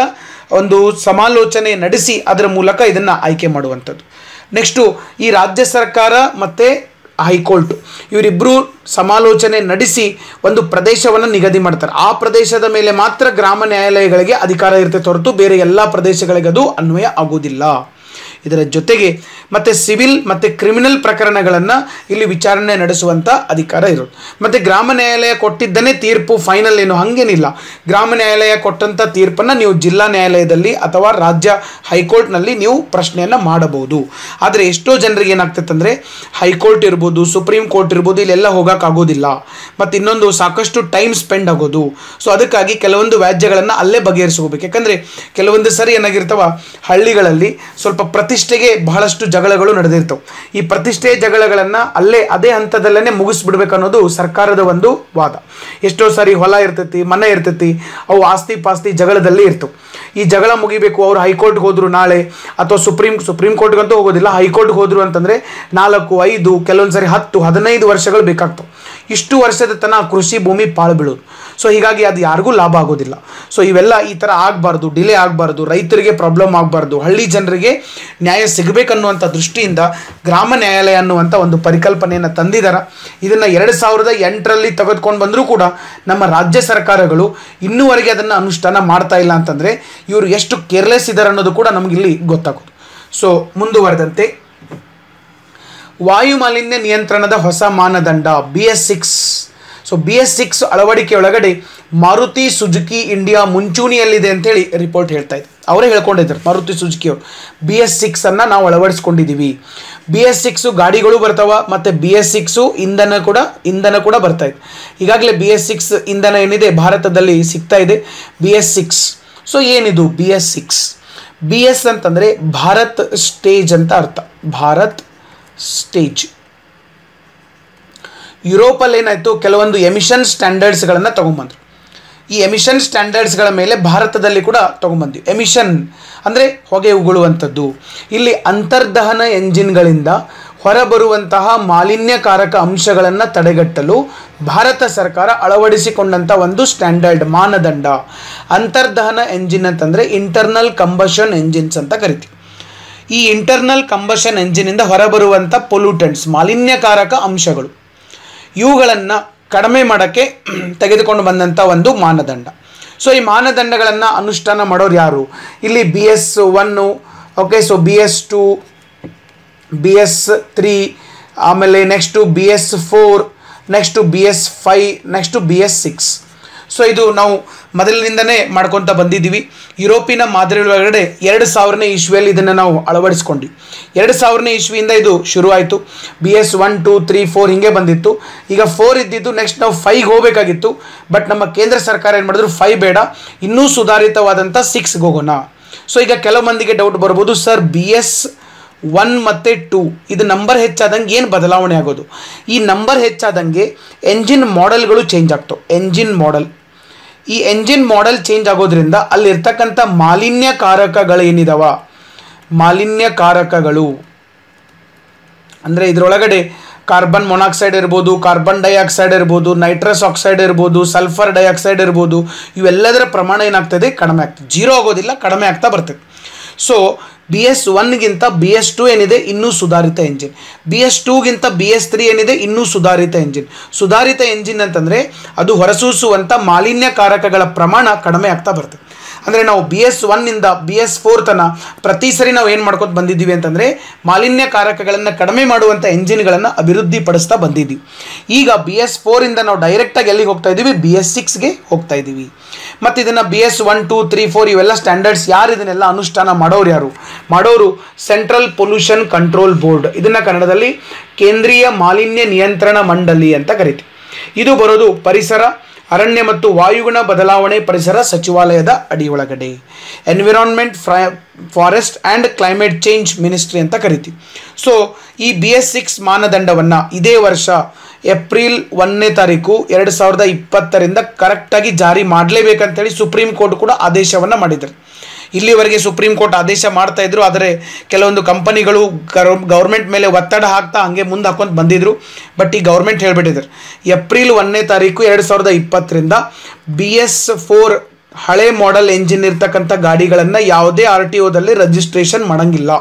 ಒಂದು ಸಮಾಲೋಚನೆ ನಡೆಸಿ ಅದರ ಮೂಲಕ ಇದನ್ನು ಆಯ್ಕೆ ಮಾಡುವಂಥದ್ದು. ನೆಕ್ಸ್ಟು ಈ ರಾಜ್ಯ ಸರ್ಕಾರ ಮತ್ತು ಹೈಕೋರ್ಟ್. ಇವರಿಬ್ಬರು ಸಮಾಲೋಚನೆ ನಡೆಸಿ ಒಂದು ಪ್ರದೇಶವನ್ನು ನಿಗದಿ ಮಾಡ್ತಾರೆ. ಆ ಪ್ರದೇಶದ ಮೇಲೆ ಮಾತ್ರ ಗ್ರಾಮ ನ್ಯಾಯಾಲಯಗಳಿಗೆ ಅಧಿಕಾರ ಇರುತ್ತೆ ಹೊರತು ಬೇರೆ ಎಲ್ಲ ಪ್ರದೇಶಗಳಿಗೆ ಅದು ಅನ್ವಯ ಆಗುವುದಿಲ್ಲ. ಇದರ ಜೊತೆಗೆ ಮತ್ತು ಸಿವಿಲ್ ಮತ್ತು ಕ್ರಿಮಿನಲ್ ಪ್ರಕರಣಗಳನ್ನು ಇಲ್ಲಿ ವಿಚಾರಣೆ ನಡೆಸುವಂಥ ಅಧಿಕಾರ ಇರೋದು. ಮತ್ತು ಗ್ರಾಮ ನ್ಯಾಯಾಲಯ ಕೊಟ್ಟಿದ್ದನೇ ತೀರ್ಪು ಫೈನಲ್ ಏನು ಹಾಗೇನಿಲ್ಲ. ಗ್ರಾಮ ನ್ಯಾಯಾಲಯ ಕೊಟ್ಟಂಥ ತೀರ್ಪನ್ನು ನೀವು ಜಿಲ್ಲಾ ನ್ಯಾಯಾಲಯದಲ್ಲಿ ಅಥವಾ ರಾಜ್ಯ ಹೈಕೋರ್ಟ್ನಲ್ಲಿ ನೀವು ಪ್ರಶ್ನೆಯನ್ನು ಮಾಡಬಹುದು. ಆದರೆ ಎಷ್ಟೋ ಜನರಿಗೆ ಏನಾಗ್ತೈತೆ ಅಂದರೆ ಹೈಕೋರ್ಟ್ ಇರ್ಬೋದು, ಸುಪ್ರೀಂ ಕೋರ್ಟ್ ಇರ್ಬೋದು, ಇಲ್ಲೆಲ್ಲ ಹೋಗೋಕ್ಕಾಗೋದಿಲ್ಲ ಮತ್ತು ಇನ್ನೊಂದು ಸಾಕಷ್ಟು ಟೈಮ್ ಸ್ಪೆಂಡ್ ಆಗೋದು. ಸೊ ಅದಕ್ಕಾಗಿ ಕೆಲವೊಂದು ವ್ಯಾಜ್ಯಗಳನ್ನು ಅಲ್ಲೇ ಬಗೆಹರಿಸ್ಕೋಬೇಕು. ಯಾಕಂದರೆ ಕೆಲವೊಂದು ಸರಿ ಏನಾಗಿರ್ತಾವ, ಹಳ್ಳಿಗಳಲ್ಲಿ ಸ್ವಲ್ಪ ಪ್ರತಿಷ್ಠೆಗೆ ಬಹಳಷ್ಟು ಜಗಳಗಳು ನಡೆದಿರ್ತವೆ. ಈ ಪ್ರತಿಷ್ಠೆ ಜಗಳಗಳನ್ನು ಅಲ್ಲೇ ಅದೇ ಹಂತದಲ್ಲೇ ಮುಗಿಸ್ಬಿಡ್ಬೇಕು ಅನ್ನೋದು ಸರ್ಕಾರದ ಒಂದು ವಾದ. ಎಷ್ಟೋ ಸಾರಿ ಹೊಲ ಇರ್ತೈತಿ, ಮನೆ ಇರ್ತೈತಿ, ಅವು ಆಸ್ತಿ ಪಾಸ್ತಿ ಜಗಳದಲ್ಲಿ ಇರ್ತವೆ. ಈ ಜಗಳ ಮುಗಿಬೇಕು, ಅವ್ರು ಹೈಕೋರ್ಟ್ಗೆ ಹೋದರು ನಾಳೆ ಅಥವಾ ಸುಪ್ರೀಂ ಸುಪ್ರೀಂ ಕೋರ್ಟ್ಗಂತೂ ಹೋಗೋದಿಲ್ಲ, ಹೈಕೋರ್ಟ್ಗೆ ಹೋದರು ಅಂತಂದರೆ ನಾಲ್ಕು, ಐದು ಕೆಲವೊಂದು ಸರಿ ಹತ್ತು, ಹದಿನೈದು ವರ್ಷಗಳು ಬೇಕಾಗ್ತವೆ. ಇಷ್ಟು ವರ್ಷದ ತನಕ ಕೃಷಿ ಭೂಮಿ ಪಾಳು ಬೀಳೋದು. ಸೊ ಹೀಗಾಗಿ ಅದು ಯಾರಿಗೂ ಲಾಭ ಆಗೋದಿಲ್ಲ. ಸೊ ಇವೆಲ್ಲ ಈ ಥರ ಆಗಬಾರ್ದು, ಡಿಲೇ ಆಗಬಾರ್ದು, ರೈತರಿಗೆ ಪ್ರಾಬ್ಲಮ್ ಆಗಬಾರ್ದು, ಹಳ್ಳಿ ಜನರಿಗೆ ನ್ಯಾಯ ಸಿಗಬೇಕನ್ನುವಂಥ ದೃಷ್ಟಿಯಿಂದ ಗ್ರಾಮ ನ್ಯಾಯಾಲಯ ಅನ್ನುವಂಥ ಒಂದು ಪರಿಕಲ್ಪನೆಯನ್ನು ತಂದಿದ್ದಾರೆ ಇದನ್ನು ಎರಡು ಸಾವಿರದ ಎಂಟರಲ್ಲಿ ತೆಗೆದುಕೊಂಡು ಬಂದರೂ ಕೂಡ ನಮ್ಮ ರಾಜ್ಯ ಸರ್ಕಾರಗಳು ಇನ್ನೂವರೆಗೆ ಅದನ್ನು ಅನುಷ್ಠಾನ ಮಾಡ್ತಾ ಇಲ್ಲ ಅಂತಂದರೆ ಇವರು ಎಷ್ಟು ಕೇರ್ಲೆಸ್ ಇದ್ದಾರೆ ಅನ್ನೋದು ಕೂಡ ನಮಗಿಲ್ಲಿ ಗೊತ್ತಾಗೋದು. ಸೊ ಮುಂದುವರೆದಂತೆ ವಾಯು ಮಾಲಿನ್ಯ ನಿಯಂತ್ರಣದ ಹೊಸ ಮಾನದಂಡ B S six so B S six ಅಳವಡಿಕೆ ಒಳಗಡೆ ಮಾರುತಿ ಸುಜುಕಿ ಇಂಡಿಯಾ ಮುಂಚೂಣಿಯಲ್ಲಿದೆ ಅಂತೇಳಿ ರಿಪೋರ್ಟ್ ಹೇಳ್ತಾ ಇದೆ. ಅವರೇ ಹೇಳ್ಕೊಂಡಿದ್ದಾರೆ ಮಾರುತಿ ಸುಜುಕಿ ಅವರು. ಬಿ ಎಸ್ ಸಿಕ್ಸನ್ನು ನಾವು ಅಳವಡಿಸ್ಕೊಂಡಿದ್ದೀವಿ. ಬಿ ಎಸ್ ಸಿಕ್ಸು ಗಾಡಿಗಳು ಬರ್ತಾವ, ಮತ್ತು ಬಿ ಎಸ್ ಸಿಕ್ಸು ಇಂಧನ ಕೂಡ ಇಂಧನ ಕೂಡ ಬರ್ತಾ ಇದೆ. ಈಗಾಗಲೇ ಬಿ ಎಸ್ ಸಿಕ್ಸ್ ಇಂಧನ ಏನಿದೆ, ಭಾರತದಲ್ಲಿ ಸಿಗ್ತಾ ಇದೆ. ಬಿ ಎಸ್ ಸಿಕ್ಸ್ ಸೊ ಏನಿದು B S six B S ಅಂತಂದರೆ ಭಾರತ್ ಸ್ಟೇಜ್ ಅಂತ ಅರ್ಥ. ಭಾರತ್ ಸ್ಟೇಜ್. ಯುರೋಪಲ್ಲಿ ಏನಾಯಿತು ಕೆಲವೊಂದು ಎಮಿಷನ್ ಸ್ಟ್ಯಾಂಡರ್ಡ್ಸ್ಗಳನ್ನು ತೊಗೊಂಬಂದರು. ಈ ಎಮಿಷನ್ ಸ್ಟ್ಯಾಂಡರ್ಡ್ಸ್ಗಳ ಮೇಲೆ ಭಾರತದಲ್ಲಿ ಕೂಡ ತೊಗೊಂಬಂದ್ವಿ. ಎಮಿಷನ್ ಅಂದರೆ ಹೊಗೆ ಉಗುಳುವಂಥದ್ದು. ಇಲ್ಲಿ ಅಂತರ್ದಹನ ಎಂಜಿನ್ಗಳಿಂದ ಹೊರಬರುವಂತಹ ಮಾಲಿನ್ಯಕಾರಕ ಅಂಶಗಳನ್ನು ತಡೆಗಟ್ಟಲು ಭಾರತ ಸರ್ಕಾರ ಅಳವಡಿಸಿಕೊಂಡಂಥ ಒಂದು ಸ್ಟ್ಯಾಂಡರ್ಡ್ ಮಾನದಂಡ. ಅಂತರ್ದಹನ ಎಂಜಿನ್ ಅಂತಂದರೆ ಇಂಟರ್ನಲ್ ಕಂಬಷನ್ ಎಂಜಿನ್ಸ್ ಅಂತ ಕರಿತೀವಿ. ಈ ಇಂಟರ್ನಲ್ ಕಂಬಷನ್ ಎಂಜಿನಿಂದ ಹೊರಬರುವಂಥ ಪೊಲ್ಯೂಟೆಂಟ್ಸ್ ಮಾಲಿನ್ಯಕಾರಕ ಅಂಶಗಳು. ಇವುಗಳನ್ನು ಕಡಿಮೆ ಮಾಡೋಕ್ಕೆ [CLEARS THROAT] ತೆಗೆದುಕೊಂಡು ಬಂದಂಥ ಒಂದು ಮಾನದಂಡ. ಸೊ ಈ ಮಾನದಂಡಗಳನ್ನು ಅನುಷ್ಠಾನ ಮಾಡೋರು ಯಾರು? ಇಲ್ಲಿ B S one okay so B S two B S three ಆಮೇಲೆ next B S four next B S five next B S six so ಇದು ನಾವು ಮೊದಲಿನಿಂದನೇ ಮಾಡ್ಕೊತ ಬಂದಿದ್ದೀವಿ. ಯುರೋಪಿನ ಮಾದರಿ ಒಳಗಡೆ ಎರಡು ಸಾವಿರನೇ ಇಶ್ವಿಯಲ್ಲಿ ಇದನ್ನು ನಾವು ಅಳವಡಿಸ್ಕೊಂಡು ಎರಡು ಸಾವಿರನೇ ಇಶ್ವಿಯಿಂದ ಇದು ಶುರುವಾಯಿತು. B S one two three four ಹಿಂಗೆ ಬಂದಿತ್ತು. ಈಗ ಫೋರ್ ಇದ್ದಿದ್ದು ನೆಕ್ಸ್ಟ್ ನಾವು ಫೈಗೆ ಹೋಗಬೇಕಾಗಿತ್ತು. ಬಟ್ ನಮ್ಮ ಕೇಂದ್ರ ಸರ್ಕಾರ ಏನು ಮಾಡಿದ್ರು? ಫೈ ಬೇಡ. ಇನ್ನೂ ಸುಧಾರಿತವಾದಂಥ ಸಿಕ್ಸ್ಗೆ ಹೋಗೋಣ. ಸೊ ಈಗ ಕೆಲವು ಮಂದಿಗೆ ಡೌಟ್ ಬರ್ಬೋದು. ಸರ್ ಬಿ ಎಸ್ ಒನ್ ಮತ್ತು ಟೂ ಇದು ನಂಬರ್ ಹೆಚ್ಚಾದಂಗೆ ಏನು ಬದಲಾವಣೆ ಆಗೋದು? ಈ ನಂಬರ್ ಹೆಚ್ಚಾದಂಗೆ ಎಂಜಿನ್ ಮಾಡೆಲ್ಗಳು ಚೇಂಜ್ ಆಗ್ತವೆ. ಎಂಜಿನ್ ಮಾಡೆಲ್ ಈ ಎಂಜಿನ್ ಮಾಡೆಲ್ ಚೇಂಜ್ ಆಗೋದ್ರಿಂದ ಅಲ್ಲಿರ್ತಕ್ಕಂಥ ಮಾಲಿನ್ಯಕಾರಕಗಳೇನಿದಾವ? ಮಾಲಿನ್ಯಕಾರಕಗಳು. ಅಂದರೆ ಇದರೊಳಗಡೆ ಕಾರ್ಬನ್ ಮೊನಾಕ್ಸೈಡ್ ಇರ್ಬೋದು ಕಾರ್ಬನ್ ಡೈಆಕ್ಸೈಡ್ ಇರ್ಬೋದು ನೈಟ್ರಸ್ ಆಕ್ಸೈಡ್ ಇರ್ಬೋದು ಸಲ್ಫರ್ ಡೈಆಕ್ಸೈಡ್ ಇರ್ಬೋದು, ಇವೆಲ್ಲದರ ಪ್ರಮಾಣ ಏನಾಗ್ತದೆ? ಕಡಿಮೆ ಆಗ್ತದೆ. ಜೀರೋ ಆಗೋದಿಲ್ಲ, ಕಡಿಮೆ ಆಗ್ತಾ ಬರ್ತದೆ. ಸೊ ಬಿ ಎಸ್ ಒನ್ಗಿಂತ ಬಿ ಎಸ್ ಟು ಏನಿದೆ, ಇನ್ನೂ ಸುಧಾರಿತ ಎಂಜಿನ್ ಬಿ ಎಸ್ ಟೂಗಿಂತ ಬಿ ಎಸ್ ತ್ರೀ ಏನಿದೆ, ಇನ್ನೂ ಸುಧಾರಿತ ಎಂಜಿನ್ ಸುಧಾರಿತ ಎಂಜಿನ್ ಅಂತಂದರೆ ಅದು ಹೊರಸೂಸುವಂಥ ಮಾಲಿನ್ಯಕಾರಕಗಳ ಪ್ರಮಾಣ ಕಡಿಮೆ ಆಗ್ತಾ ಬರ್ತದೆ. ಅಂದರೆ ನಾವು ಬಿ ಎಸ್ ಒನ್ನಿಂದ ಬಿ ಎಸ್ ಫೋರ್ ತನ ಪ್ರತಿ ಸರಿ ನಾವು ಏನು ಮಾಡ್ಕೊತ ಬಂದಿದ್ದೀವಿ ಅಂತಂದರೆ ಮಾಲಿನ್ಯಕಾರಕಗಳನ್ನು ಕಡಿಮೆ ಮಾಡುವಂಥ ಎಂಜಿನ್ಗಳನ್ನು ಅಭಿವೃದ್ಧಿಪಡಿಸ್ತಾ ಬಂದಿದ್ದೀವಿ. ಈಗ ಬಿ ಎಸ್ ಫೋರಿಂದ ನಾವು ಡೈರೆಕ್ಟಾಗಿ ಎಲ್ಲಿಗೆ ಹೋಗ್ತಾ ಇದ್ದೀವಿ ಬಿ ಎಸ್ ಸಿಕ್ಸ್ಗೆ ಹೋಗ್ತಾ ಇದ್ದೀವಿ ಮತ್ತು ಇದನ್ನು B S one two three four ಇವೆಲ್ಲ ಸ್ಟ್ಯಾಂಡರ್ಡ್ಸ್ ಯಾರು ಇದನ್ನೆಲ್ಲ ಅನುಷ್ಠಾನ ಮಾಡೋರು ಯಾರು? ಮಾಡೋರು ಸೆಂಟ್ರಲ್ ಪೊಲ್ಯೂಷನ್ ಕಂಟ್ರೋಲ್ ಬೋರ್ಡ್ ಇದನ್ನು ಕನ್ನಡದಲ್ಲಿ ಕೇಂದ್ರೀಯ ಮಾಲಿನ್ಯ ನಿಯಂತ್ರಣ ಮಂಡಳಿ ಅಂತ ಕರಿತೀವಿ. ಇದು ಬರೋದು ಪರಿಸರ, ಅರಣ್ಯ ಮತ್ತು ವಾಯುಗುಣ ಬದಲಾವಣೆ ಪರಿಸರ ಸಚಿವಾಲಯದ ಅಡಿಯೊಳಗಡೆ environment fry forest and climate change ministry ಅಂತ ಕರಿತೀವಿ. ಸೊ ಈ ಬಿ ಎಸ್ ಸಿಕ್ಸ್ ಮಾನದಂಡವನ್ನು ಇದೇ ವರ್ಷ ಏಪ್ರಿಲ್ ಒಂದನೇ ತಾರೀಕು ಎರಡು ಸಾವಿರದ ಇಪ್ಪತ್ತರಿಂದ ಕರೆಕ್ಟಾಗಿ ಜಾರಿ ಮಾಡಲೇಬೇಕಂತೇಳಿ ಸುಪ್ರೀಂ ಕೋರ್ಟ್ ಕೂಡ ಆದೇಶವನ್ನು ಮಾಡಿದರು. ಇಲ್ಲಿವರೆಗೆ ಸುಪ್ರೀಂ ಕೋರ್ಟ್ ಆದೇಶ ಮಾಡ್ತಾ ಇದ್ರು, ಆದರೆ ಕೆಲವೊಂದು ಕಂಪನಿಗಳು ಗೌರ್ಮೆಂಟ್ ಮೇಲೆ ಒತ್ತಡ ಹಾಕ್ತಾ ಹಂಗೆ ಮುಂದೆ ಹಾಕೊಂಡು ಬಂದಿದ್ರು. ಬಟ್ ಈ ಗೌರ್ಮೆಂಟ್ ಹೇಳ್ಬಿಟ್ಟಿದ್ರು, ಏಪ್ರಿಲ್ ಒಂದನೇ ತಾರೀಕು ಎರಡು ಸಾವಿರದ ಇಪ್ಪತ್ತರಿಂದ ಬಿ ಎಸ್ ಫೋರ್ ಹಳೆ ಮಾಡೆಲ್ ಎಂಜಿನ್ ಇರ್ತಕ್ಕಂಥ ಗಾಡಿಗಳನ್ನು ಯಾವುದೇ ಆರ್ ಟಿ ಒದಲ್ಲಿ ರಿಜಿಸ್ಟ್ರೇಷನ್ ಮಾಡೋಂಗಿಲ್ಲ.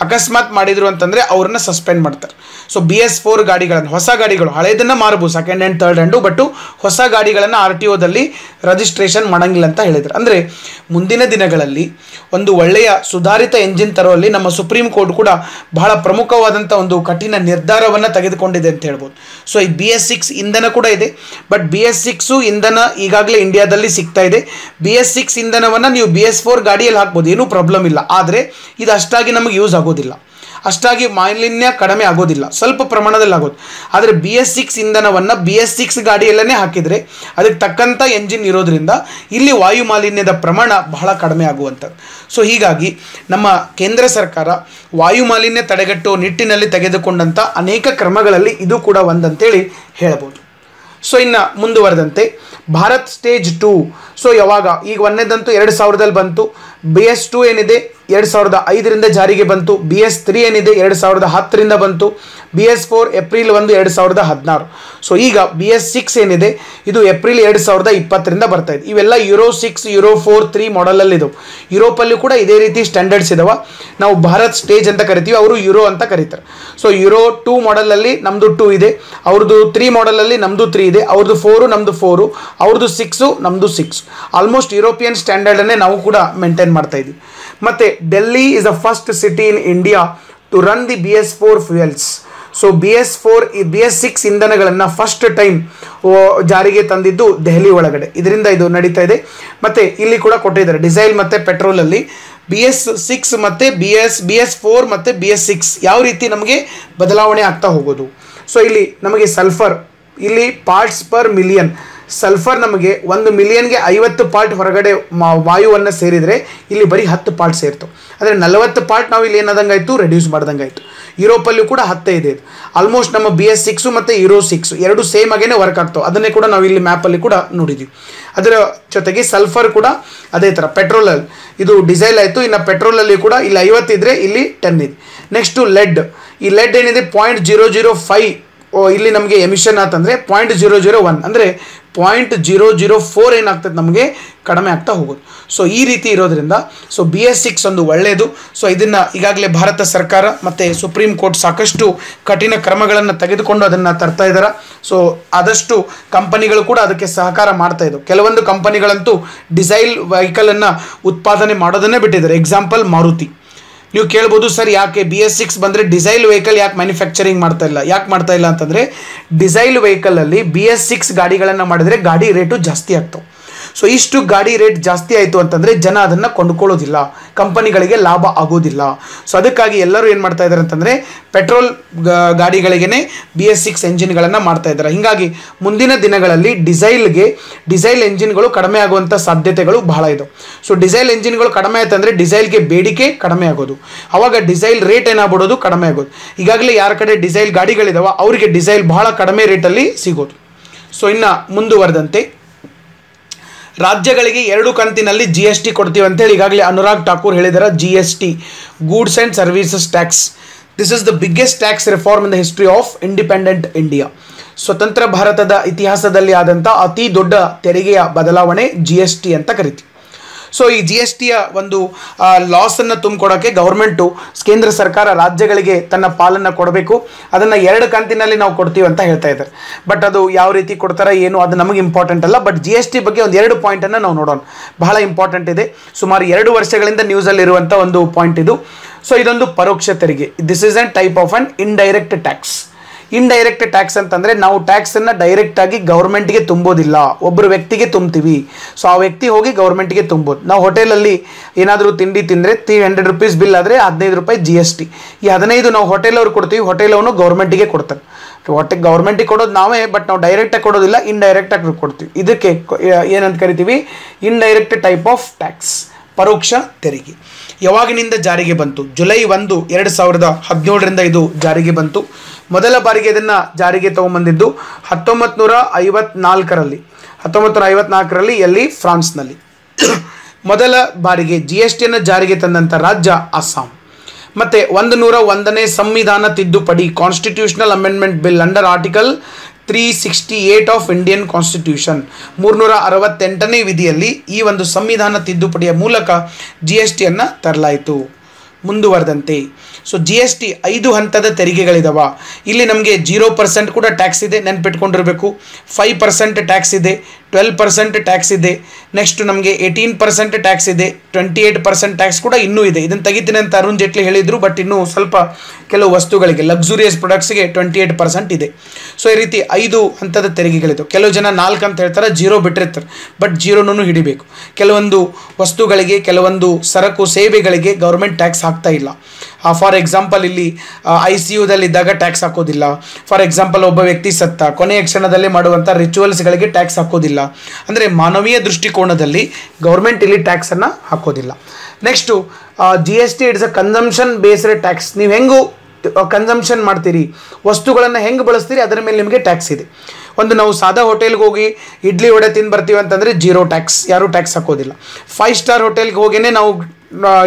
ಅಕಸ್ಮಾತ್ ಮಾಡಿದ್ರು ಅಂತಂದರೆ ಅವ್ರನ್ನ ಸಸ್ಪೆಂಡ್ ಮಾಡ್ತಾರೆ. ಸೊ ಬಿ ಎಸ್ ಫೋರ್ ಗಾಡಿಗಳನ್ನು, ಹೊಸ ಗಾಡಿಗಳು, ಹಳೇದನ್ನು ಮಾರಬಹುದು second hand third hand but ಹೊಸ ಗಾಡಿಗಳನ್ನು ಆರ್ ಟಿ ಒದಲ್ಲಿ ರಜಿಸ್ಟ್ರೇಷನ್ ಮಾಡಂಗಿಲ್ಲ ಅಂತ ಹೇಳಿದ್ರು. ಅಂದರೆ, ಮುಂದಿನ ದಿನಗಳಲ್ಲಿ ಒಂದು ಒಳ್ಳೆಯ ಸುಧಾರಿತ ಎಂಜಿನ್ ತರುವಲ್ಲಿ ನಮ್ಮ ಸುಪ್ರೀಂ ಕೋರ್ಟ್ ಕೂಡ ಬಹಳ ಪ್ರಮುಖವಾದಂಥ ಒಂದು ಕಠಿಣ ನಿರ್ಧಾರವನ್ನು ತೆಗೆದುಕೊಂಡಿದೆ ಅಂತ ಹೇಳ್ಬೋದು. ಸೊ ಈ ಬಿ ಎಸ್ ಸಿಕ್ಸ್ ಇಂಧನ ಕೂಡ ಇದೆ ಬಟ್ ಬಿ ಎಸ್ ಸಿಕ್ಸು ಇಂಧನ ಈಗಾಗಲೇ ಇಂಡಿಯಾದಲ್ಲಿ ಸಿಗ್ತಾ ಇದೆ. ಬಿ ಎಸ್ ಸಿಕ್ಸ್ ಇಂಧನವನ್ನು ನೀವು ಬಿ ಎಸ್ ಫೋರ್ ಗಾಡಿಯಲ್ಲಿ ಹಾಕ್ಬೋದು, ಏನೂ ಪ್ರಾಬ್ಲಮ್ ಇಲ್ಲ. ಆದರೆ, ಇದು ಅಷ್ಟಾಗಿ ನಮಗೆ ಯೂಸ್ ಆಗೋದಿಲ್ಲ. ಅಷ್ಟಾಗಿ ಮಾಲಿನ್ಯ ಕಡಿಮೆ ಆಗೋದಿಲ್ಲ. ಸ್ವಲ್ಪ ಪ್ರಮಾಣದಲ್ಲಿ ಆಗೋದು. ಆದರೆ ಬಿ ಎಸ್ ಸಿಕ್ಸ್ ಇಂಧನವನ್ನು ಬಿ ಎಸ್ ಸಿಕ್ಸ್ ಗಾಡಿಯಲ್ಲೇ ಹಾಕಿದರೆ ಅದಕ್ಕೆ ತಕ್ಕಂಥ ಎಂಜಿನ್ ಇರೋದ್ರಿಂದ ಇಲ್ಲಿ ವಾಯು ಮಾಲಿನ್ಯದ ಪ್ರಮಾಣ ಬಹಳ ಕಡಿಮೆ ಆಗುವಂಥದ್ದು. ಸೊ ಹೀಗಾಗಿ ನಮ್ಮ ಕೇಂದ್ರ ಸರ್ಕಾರ ವಾಯು ಮಾಲಿನ್ಯ ತಡೆಗಟ್ಟುವ ನಿಟ್ಟಿನಲ್ಲಿ ತೆಗೆದುಕೊಂಡಂಥ ಅನೇಕ ಕ್ರಮಗಳಲ್ಲಿ ಇದು ಕೂಡ ಒಂದಂತೇಳಿ ಹೇಳ್ಬೋದು ಸೊ ಇನ್ನು ಮುಂದುವರೆದಂತೆ ಭಾರತ್ ಸ್ಟೇಜ್ ಟೂ. ಸೊ ಯಾವಾಗ? ಈಗ ಒಂದನೇದಂತೂ ಎರಡು ಸಾವಿರದಲ್ಲಿ ಬಂತು. ಬಿ ಎಸ್ ಟು ಏನಿದೆ? ಎರಡು ಸಾವಿರದ ಐದರಿಂದ ಜಾರಿಗೆ ಬಂತು. ಬಿ ಎಸ್ ತ್ರೀ ಏನಿದೆ ಎರಡು ಸಾವಿರದ ಹತ್ತರಿಂದ ಬಂತು. ಬಿ ಎಸ್ ಫೋರ್ ಏಪ್ರಿಲ್ ಒಂದು ಎರಡು ಸಾವಿರದ ಹದಿನಾರು. ಸೊ ಈಗ ಬಿ ಎಸ್ ಸಿಕ್ಸ್ ಏನಿದೆ, ಇದು ಏಪ್ರಿಲ್ ಎರಡು ಸಾವಿರದ ಇಪ್ಪತ್ತರಿಂದ ಬರ್ತಾ ಇದೆ. ಇವೆಲ್ಲ euro six euro four three ಮಾಡಲಲ್ಲಿ ಯುರೋಪಲ್ಲೂ ಯುರೋಪಲ್ಲಿ ಕೂಡ ಇದೇ ರೀತಿ ಸ್ಟ್ಯಾಂಡರ್ಡ್ಸ್ ಇದಾವೆ. ನಾವು ಭಾರತ್ ಸ್ಟೇಜ್ ಅಂತ ಕರಿತೀವಿ, ಅವರು ಯುರೋ ಅಂತ ಕರೀತಾರೆ. ಸೊ ಯುರೋ ಟೂ ಮಾಡಲಲ್ಲಿ ನಮ್ಮದು ಟೂ ಇದೆ. ಅವ್ರದ್ದು ತ್ರೀ ಮಾಡಲಲ್ಲಿ ನಮ್ಮದು ತ್ರೀ ಇದೆ. ಅವ್ರದ್ದು ಫೋರು ನಮ್ಮದು ಫೋರು ಅವ್ರದ್ದು ಸಿಕ್ಸು ನಮ್ಮದು ಸಿಕ್ಸ್ ಆಲ್ಮೋಸ್ಟ್ ಯುರೋಪಿಯನ್ ಸ್ಟ್ಯಾಂಡರ್ಡನ್ನೇ ನಾವು ಕೂಡ ಮೇಂಟೈನ್ ಮಾಡ್ತಾ ಇದ್ದೀವಿ ಮತ್ತು Delhi is a first city in India to run the B S four fuels so B S four B S six ಇಂಧನಗಳನ್ನು first time ಜಾರಿಗೆ ತಂದಿದ್ದು ದೆಹಲಿ ಒಳಗಡೆ. ಇದರಿಂದ ಇದು ನಡೀತಾ ಇದೆ. ಮತ್ತು ಇಲ್ಲಿ ಕೂಡ ಕೊಟ್ಟಿದ್ದಾರೆ ಡಿಸೈಲ್ ಮತ್ತು ಪೆಟ್ರೋಲಲ್ಲಿ ಬಿ ಎಸ್ ಸಿಕ್ಸ್ ಮತ್ತು B S B S four ಮತ್ತು ಬಿ ಎಸ್ ಸಿಕ್ಸ್ ಯಾವ ರೀತಿ ನಮಗೆ ಬದಲಾವಣೆ ಆಗ್ತಾ ಹೋಗೋದು. ಸೊ ಇಲ್ಲಿ ನಮಗೆ ಸಲ್ಫರ್ ಇಲ್ಲಿ ಪಾರ್ಟ್ಸ್ ಪರ್ ಮಿಲಿಯನ್ ಸಲ್ಫರ್ ನಮಗೆ ಒಂದು ಮಿಲಿಯನ್ಗೆ ಐವತ್ತು ಪಾರ್ಟ್ ಹೊರಗಡೆ ವಾಯುವನ್ನು ಸೇರಿದರೆ ಇಲ್ಲಿ ಬರೀ ಹತ್ತು ಪಾರ್ಟ್ ಸೇರ್ತು. ಅಂದರೆ ನಲವತ್ತು ಪಾರ್ಟ್ ನಾವು ಇಲ್ಲಿ ಏನಾದಂಗಾಯಿತು? ರೆಡ್ಯೂಸ್ ಮಾಡ್ದಂಗೆ ಆಯಿತು ಯುರೋಪಲ್ಲೂ ಕೂಡ ಹತ್ತೇ ಇದೆ. ಇದು ಆಲ್ಮೋಸ್ಟ್ ನಮ್ಮ ಬಿ ಎಸ್ ಸಿಕ್ಸು ಮತ್ತು ಯುರೋ ಸಿಕ್ಸ್ ಎರಡು ಸೇಮ್ ಆಗೇನೆ ವರ್ಕ್ ಆಗ್ತವೆ ಅದನ್ನೇ ಕೂಡ ನಾವು ಇಲ್ಲಿ ಮ್ಯಾಪಲ್ಲಿ ಕೂಡ ನೋಡಿದ್ವಿ. ಅದರ ಜೊತೆಗೆ ಸಲ್ಫರ್ ಕೂಡ ಅದೇ ಥರ ಪೆಟ್ರೋಲಲ್ಲಿ ಇದು ಡಿಸೈಲ್ ಆಯಿತು. ಇನ್ನು ಪೆಟ್ರೋಲಲ್ಲಿ ಕೂಡ ಇಲ್ಲಿ ಐವತ್ತಿದ್ರೆ ಇಲ್ಲಿ ಟೆನ್ ಇದೆ. ನೆಕ್ಸ್ಟು ಲೆಡ್ ಈ ಲೆಡ್ ಏನಿದೆ? ಪಾಯಿಂಟ್ ಜೀರೋ ಜೀರೋ ಫೈ ಇಲ್ಲಿ ನಮಗೆ ಎಮಿಷನ್ ಆತಂದರೆ ಪಾಯಿಂಟ್ ಜೀರೋ ಜೀರೋ ಒನ್ ಅಂದರೆ ಪಾಯಿಂಟ್ ಜೀರೋ ಜೀರೋ ಫೋರ್ ಏನಾಗ್ತದೆ ನಮಗೆ? ಕಡಿಮೆ ಆಗ್ತಾ ಹೋಗೋದು ಸೊ ಈ ರೀತಿ ಇರೋದ್ರಿಂದ ಸೊ ಬಿ ಎಸ್ ಸಿಕ್ಸ್ ಒಂದು ಒಳ್ಳೆಯದು ಸೊ ಇದನ್ನು ಈಗಾಗಲೇ ಭಾರತ ಸರ್ಕಾರ ಮತ್ತು ಸುಪ್ರೀಂ ಕೋರ್ಟ್ ಸಾಕಷ್ಟು ಕಠಿಣ ಕ್ರಮಗಳನ್ನು ತೆಗೆದುಕೊಂಡು ಅದನ್ನು ತರ್ತಾ ಇದ್ದಾರೆ ಸೊ ಆದಷ್ಟು ಕಂಪನಿಗಳು ಕೂಡ ಅದಕ್ಕೆ ಸಹಕಾರ ಮಾಡ್ತಾ ಇದ್ದವು ಕೆಲವೊಂದು ಕಂಪನಿಗಳಂತೂ ಡಿಸೈಲ್ ವೆಹಿಕಲನ್ನು ಉತ್ಪಾದನೆ ಮಾಡೋದನ್ನೇ ಬಿಟ್ಟಿದ್ದಾರೆ. ಎಕ್ಸಾಂಪಲ್ ಮಾರುತಿ. ನೀವು ಕೇಳ್ಬೋದು, ಸರ್, ಯಾಕೆ ಬಿ ಎಸ್ ಸಿಕ್ಸ್ ಬಂದರೆ ಡಿಸೈಲ್ ವೆಹಿಕಲ್ ಯಾಕೆ ಮ್ಯಾನುಫ್ಯಾಕ್ಚರಿಂಗ್ ಮಾಡ್ತಾ ಇಲ್ಲ? ಯಾಕೆ ಮಾಡ್ತಾ ಇಲ್ಲ ಅಂತಂದರೆ ಡಿಸೈಲ್ ವೆಹಿಕಲಲ್ಲಿ ಬಿ ಎಸ್ ಸಿಕ್ಸ್ ಗಾಡಿಗಳನ್ನು ಮಾಡಿದರೆ ಗಾಡಿ ರೇಟು ಜಾಸ್ತಿ ಆಗ್ತವೆ. ಸೊ ಇಷ್ಟು ಗಾಡಿ ರೇಟ್ ಜಾಸ್ತಿ ಆಯಿತು ಅಂತಂದರೆ ಜನ ಅದನ್ನು ಕೊಂಡ್ಕೊಳ್ಳೋದಿಲ್ಲ. ಕಂಪನಿಗಳಿಗೆ ಲಾಭ ಆಗೋದಿಲ್ಲ. ಸೊ ಅದಕ್ಕಾಗಿ ಎಲ್ಲರೂ ಏನು ಮಾಡ್ತಾ ಇದ್ದಾರೆ ಅಂತಂದರೆ ಪೆಟ್ರೋಲ್ ಗಾಡಿಗಳಿಗೇ ಬಿ ಎಸ್ ಸಿಕ್ಸ್ ಎಂಜಿನ್ಗಳನ್ನು ಮಾಡ್ತಾ ಇದ್ದಾರೆ ಹೀಗಾಗಿ ಮುಂದಿನ ದಿನಗಳಲ್ಲಿ ಡಿಸೈಲ್ಗೆ ಡಿಸೈಲ್ ಎಂಜಿನ್ಗಳು ಕಡಿಮೆ ಆಗುವಂಥ ಸಾಧ್ಯತೆಗಳು ಬಹಳ ಇದೆ. ಸೊ ಡಿಸೈಲ್ ಎಂಜಿನ್ಗಳು ಕಡಿಮೆ ಆಯ್ತಂದರೆ ಡಿಸೈಲ್ಗೆ ಬೇಡಿಕೆ ಕಡಿಮೆ ಆಗೋದು. ಆವಾಗ ಡಿಸೈಲ್ ರೇಟ್ ಏನಾಗ್ಬಿಡೋದು ಕಡಿಮೆ ಆಗೋದು. ಈಗಾಗಲೇ ಯಾರ ಕಡೆ ಡಿಸೈಲ್ ಗಾಡಿಗಳಿದಾವೋ ಅವರಿಗೆ ಡಿಸೈಲ್ ಬಹಳ ಕಡಿಮೆ ರೇಟಲ್ಲಿ ಸಿಗೋದು. ಸೊ ಇನ್ನು ಮುಂದುವರೆದಂತೆ ರಾಜ್ಯಗಳಿಗೆ ಎರಡು ಕಂತಿನಲ್ಲಿ ಜಿ ಎಸ್ ಟಿ ಕೊಡ್ತೀವಿ ಅಂತೇಳಿ ಈಗಾಗಲೇ ಅನುರಾಗ್ ಠಾಕೂರ್ ಹೇಳಿದಾರೆ. G S T goods and services tax this is the biggest tax reform in the history of independent India ಸ್ವತಂತ್ರ ಭಾರತದ ಇತಿಹಾಸದಲ್ಲಿ ಆದಂಥ ಅತಿ ದೊಡ್ಡ ತೆರಿಗೆಯ ಬದಲಾವಣೆ ಜಿ ಎಸ್ ಟಿ ಅಂತ ಕರಿತೀವಿ. ಸೊ ಈ ಜಿ ಎಸ್ ಟಿಯ ಒಂದು ಲಾಸನ್ನು ತುಂಬಿಕೊಡೋಕ್ಕೆ ಗೌರ್ಮೆಂಟು ಕೇಂದ್ರ ಸರ್ಕಾರ ರಾಜ್ಯಗಳಿಗೆ ತನ್ನ ಪಾಲನ್ನು ಕೊಡಬೇಕು. ಅದನ್ನು ಎರಡು ಕಂತಿನಲ್ಲಿ ನಾವು ಕೊಡ್ತೀವಿ ಅಂತ ಹೇಳ್ತಾ ಇದ್ದಾರೆ. ಬಟ್ ಅದು ಯಾವ ರೀತಿ ಕೊಡ್ತಾರೆ, ಏನು, ಅದು ನಮಗೆ ಇಂಪಾರ್ಟೆಂಟ್ ಅಲ್ಲ. ಬಟ್ ಜಿ ಎಸ್ ಟಿ ಬಗ್ಗೆ ಒಂದು ಎರಡು ಪಾಯಿಂಟನ್ನು ನಾವು ನೋಡೋಣ. ಬಹಳ ಇಂಪಾರ್ಟೆಂಟ್ ಇದೆ. ಸುಮಾರು ಎರಡು ವರ್ಷಗಳಿಂದ ನ್ಯೂಸಲ್ಲಿರುವಂಥ ಒಂದು ಪಾಯಿಂಟ್ ಇದು. ಸೊ ಇದೊಂದು ಪರೋಕ್ಷ ತೆರಿಗೆ. This is an type of an indirect tax indirect tax ಅಂತಂದರೆ ನಾವು ಟ್ಯಾಕ್ಸನ್ನು ಡೈರೆಕ್ಟಾಗಿ ಗೌರ್ಮೆಂಟ್ಗೆ ತುಂಬೋದಿಲ್ಲ. ಒಬ್ಬರು ವ್ಯಕ್ತಿಗೆ ತುಂಬ್ತೀವಿ. ಸೊ ಆ ವ್ಯಕ್ತಿ ಹೋಗಿ ಗೌರ್ಮೆಂಟ್ಗೆ ತುಂಬೋದು. ನಾವು ಹೋಟೆಲಲ್ಲಿ ಏನಾದರೂ ತಿಂಡಿ ತಿಂದರೆ ತ್ರೀ ಹಂಡ್ರೆಡ್ ರುಪೀಸ್ ಬಿಲ್ ಆದರೆ ಹದಿನೈದು ರೂಪಾಯಿ ಜಿ ಎಸ್ ಟಿ ಈ ಹದಿನೈದು ನಾವು ಹೋಟೆಲ್ ಅವ್ರು ಕೊಡ್ತೀವಿ ಹೋಟೆಲ್ ಅವನು ಗೌರ್ಮೆಂಟಿಗೆ ಕೊಡ್ತಾನೆ. ಹೊಟ್ಟೆ ಗೌರ್ಮೆಂಟಿಗೆ ಕೊಡೋದು ನಾವೇ ಬಟ್ ನಾವು ಡೈರೆಕ್ಟಾಗಿ ಕೊಡೋದಿಲ್ಲ ಇನ್ಡೈರೆಕ್ಟಾಗಿ ಕೊಡ್ತೀವಿ. ಇದಕ್ಕೆ ಏನಂತ ಕರಿತೀವಿ? ಇಂಡೈರೆಕ್ಟ್ ಟೈಪ್ ಆಫ್ ಟ್ಯಾಕ್ಸ್ ಪರೋಕ್ಷ ತೆರಿಗೆ. ಯಾವಾಗಿನಿಂದ ಜಾರಿಗೆ ಬಂತು? ಜುಲೈ ಒಂದು, ಎರಡು ಸಾವಿರದ ಹದಿನೇಳರಿಂದ ಇದು ಜಾರಿಗೆ ಬಂತು. ಮೊದಲ ಬಾರಿಗೆ ಇದನ್ನು ಜಾರಿಗೆ ತೊಗೊಂಬಂದಿದ್ದು ಹತ್ತೊಂಬತ್ತು ನೂರ ಐವತ್ನಾಲ್ಕರಲ್ಲಿ ಹತ್ತೊಂಬತ್ತು ನೂರ ಐವತ್ನಾಲ್ಕರಲ್ಲಿ ಎಲ್ಲಿ? ಫ್ರಾನ್ಸ್ನಲ್ಲಿ. [COUGHS] ಮೊದಲ ಬಾರಿಗೆ ಜಿ ಎಸ್ ಟಿಯನ್ನು ಜಾರಿಗೆ ತಂದಂಥ ರಾಜ್ಯ ಅಸ್ಸಾಂ. ಮತ್ತು ಒಂದು ನೂರ ಒಂದನೇ ಸಂವಿಧಾನ ತಿದ್ದುಪಡಿ constitutional amendment bill under article three sixty eight of Indian constitution ಮೂರುನೂರ ಅರವತ್ತೆಂಟನೇ ವಿಧಿಯಲ್ಲಿ ಈ ಒಂದು ಸಂವಿಧಾನ ತಿದ್ದುಪಡಿಯ ಮೂಲಕ ಜಿ ಎಸ್ ಟಿಯನ್ನು ತರಲಾಯಿತು. ಮುಂದುವರೆದಂತೆ. ಸೊ ಜಿ ಎಸ್ ಟಿ ಐದು ಹಂತದ ತೆರಿಗೆಗಳಿದಾವ. ಇಲ್ಲಿ ನಮಗೆ ಜೀರೋ ಪರ್ಸೆಂಟ್ ಕೂಡ ಟ್ಯಾಕ್ಸ್ ಇದೆ, ನೆನ್ಪಿಟ್ಕೊಂಡಿರಬೇಕು. ಫೈವ್ ಪರ್ಸೆಂಟ್ ಟ್ಯಾಕ್ಸ್ ಇದೆ ಟ್ವೆಲ್ ಪರ್ಸೆಂಟ್ ಟ್ಯಾಕ್ಸ್ ಇದೆ. ನೆಕ್ಸ್ಟ್ ನಮಗೆ ಏಯ್ಟೀನ್ ಪರ್ಸೆಂಟ್ ಟ್ಯಾಕ್ಸ್ ಇದೆ ಟ್ವೆಂಟಿ ಏಯ್ಟ್ ಪರ್ಸೆಂಟ್ ಟ್ಯಾಕ್ಸ್ ಕೂಡ ಇನ್ನೂ ಇದೆ. ಇದನ್ನು ತೆಗಿತೀನಿ ಅಂತ ಅರುಣ್ ಜೇಟ್ಲಿ ಹೇಳಿದರು ಬಟ್ ಇನ್ನೂ ಸ್ವಲ್ಪ ಕೆಲವು ವಸ್ತುಗಳಿಗೆ ಲಕ್ಸುರಿಯಸ್ ಪ್ರಾಡಕ್ಟ್ಸ್ಗೆ ಟ್ವೆಂಟಿ ಏಯ್ಟ್ ಪರ್ಸೆಂಟ್ ಇದೆ. ಸೊ ಈ ರೀತಿ ಐದು ಹಂತದ ತೆರಿಗೆಗಳಿದ್ದು ಕೆಲವು ಜನ ನಾಲ್ಕು ಅಂತ ಹೇಳ್ತಾರೆ, ಜೀರೋ ಬಿಟ್ಟಿರ್ತಾರೆ ಬಟ್ ಜೀರೋನೂ ಹಿಡಿಬೇಕು. ಕೆಲವೊಂದು ವಸ್ತುಗಳಿಗೆ, ಕೆಲವೊಂದು ಸರಕು ಸೇವೆಗಳಿಗೆ ಗೌರ್ಮೆಂಟ್ ಟ್ಯಾಕ್ಸ್ ಹಾಕ್ತಾ ಇಲ್ಲ. ಫಾರ್ ಎಕ್ಸಾಂಪಲ್ ಇಲ್ಲಿ ಐ ಸಿ ಯುದಲ್ಲಿದ್ದಾಗ ಟ್ಯಾಕ್ಸ್ ಹಾಕೋದಿಲ್ಲ. ಫಾರ್ ಎಕ್ಸಾಂಪಲ್ ಒಬ್ಬ ವ್ಯಕ್ತಿ ಸತ್ತ, ಕೊನೆಯ ಕ್ಷಣದಲ್ಲಿ ಮಾಡುವಂಥ ರಿಚುವಲ್ಸ್ಗಳಿಗೆ ಟ್ಯಾಕ್ಸ್ ಹಾಕೋದಿಲ್ಲ. ಅಂದರೆ ಮಾನವೀಯ ದೃಷ್ಟಿಕೋನದಲ್ಲಿ ಗೌರ್ಮೆಂಟ್ ಇಲ್ಲಿ ಟ್ಯಾಕ್ಸನ್ನು ಹಾಕೋದಿಲ್ಲ. Next G S T it's a consumption based tax ನೀವು ಹೆಂಗೂ ಕನ್ಸಂಪ್ಷನ್ ಮಾಡ್ತೀರಿ, ವಸ್ತುಗಳನ್ನು ಹೆಂಗೆ ಬಳಸ್ತೀರಿ, ಅದರ ಮೇಲೆ ನಿಮಗೆ ಟ್ಯಾಕ್ಸ್ ಇದೆ. ಒಂದು ನಾವು ಸಾದಾ ಹೋಟೆಲ್ಗೆ ಹೋಗಿ ಇಡ್ಲಿ ವಡೆ ತಿಂದು ಬರ್ತೀವಿ ಅಂತಂದರೆ ಜೀರೋ ಟ್ಯಾಕ್ಸ್, ಯಾರೂ ಟ್ಯಾಕ್ಸ್ ಹಾಕೋದಿಲ್ಲ. ಫೈವ್ ಸ್ಟಾರ್ ಹೋಟೆಲ್ಗೆ ಹೋಗಿನೇ ನಾವು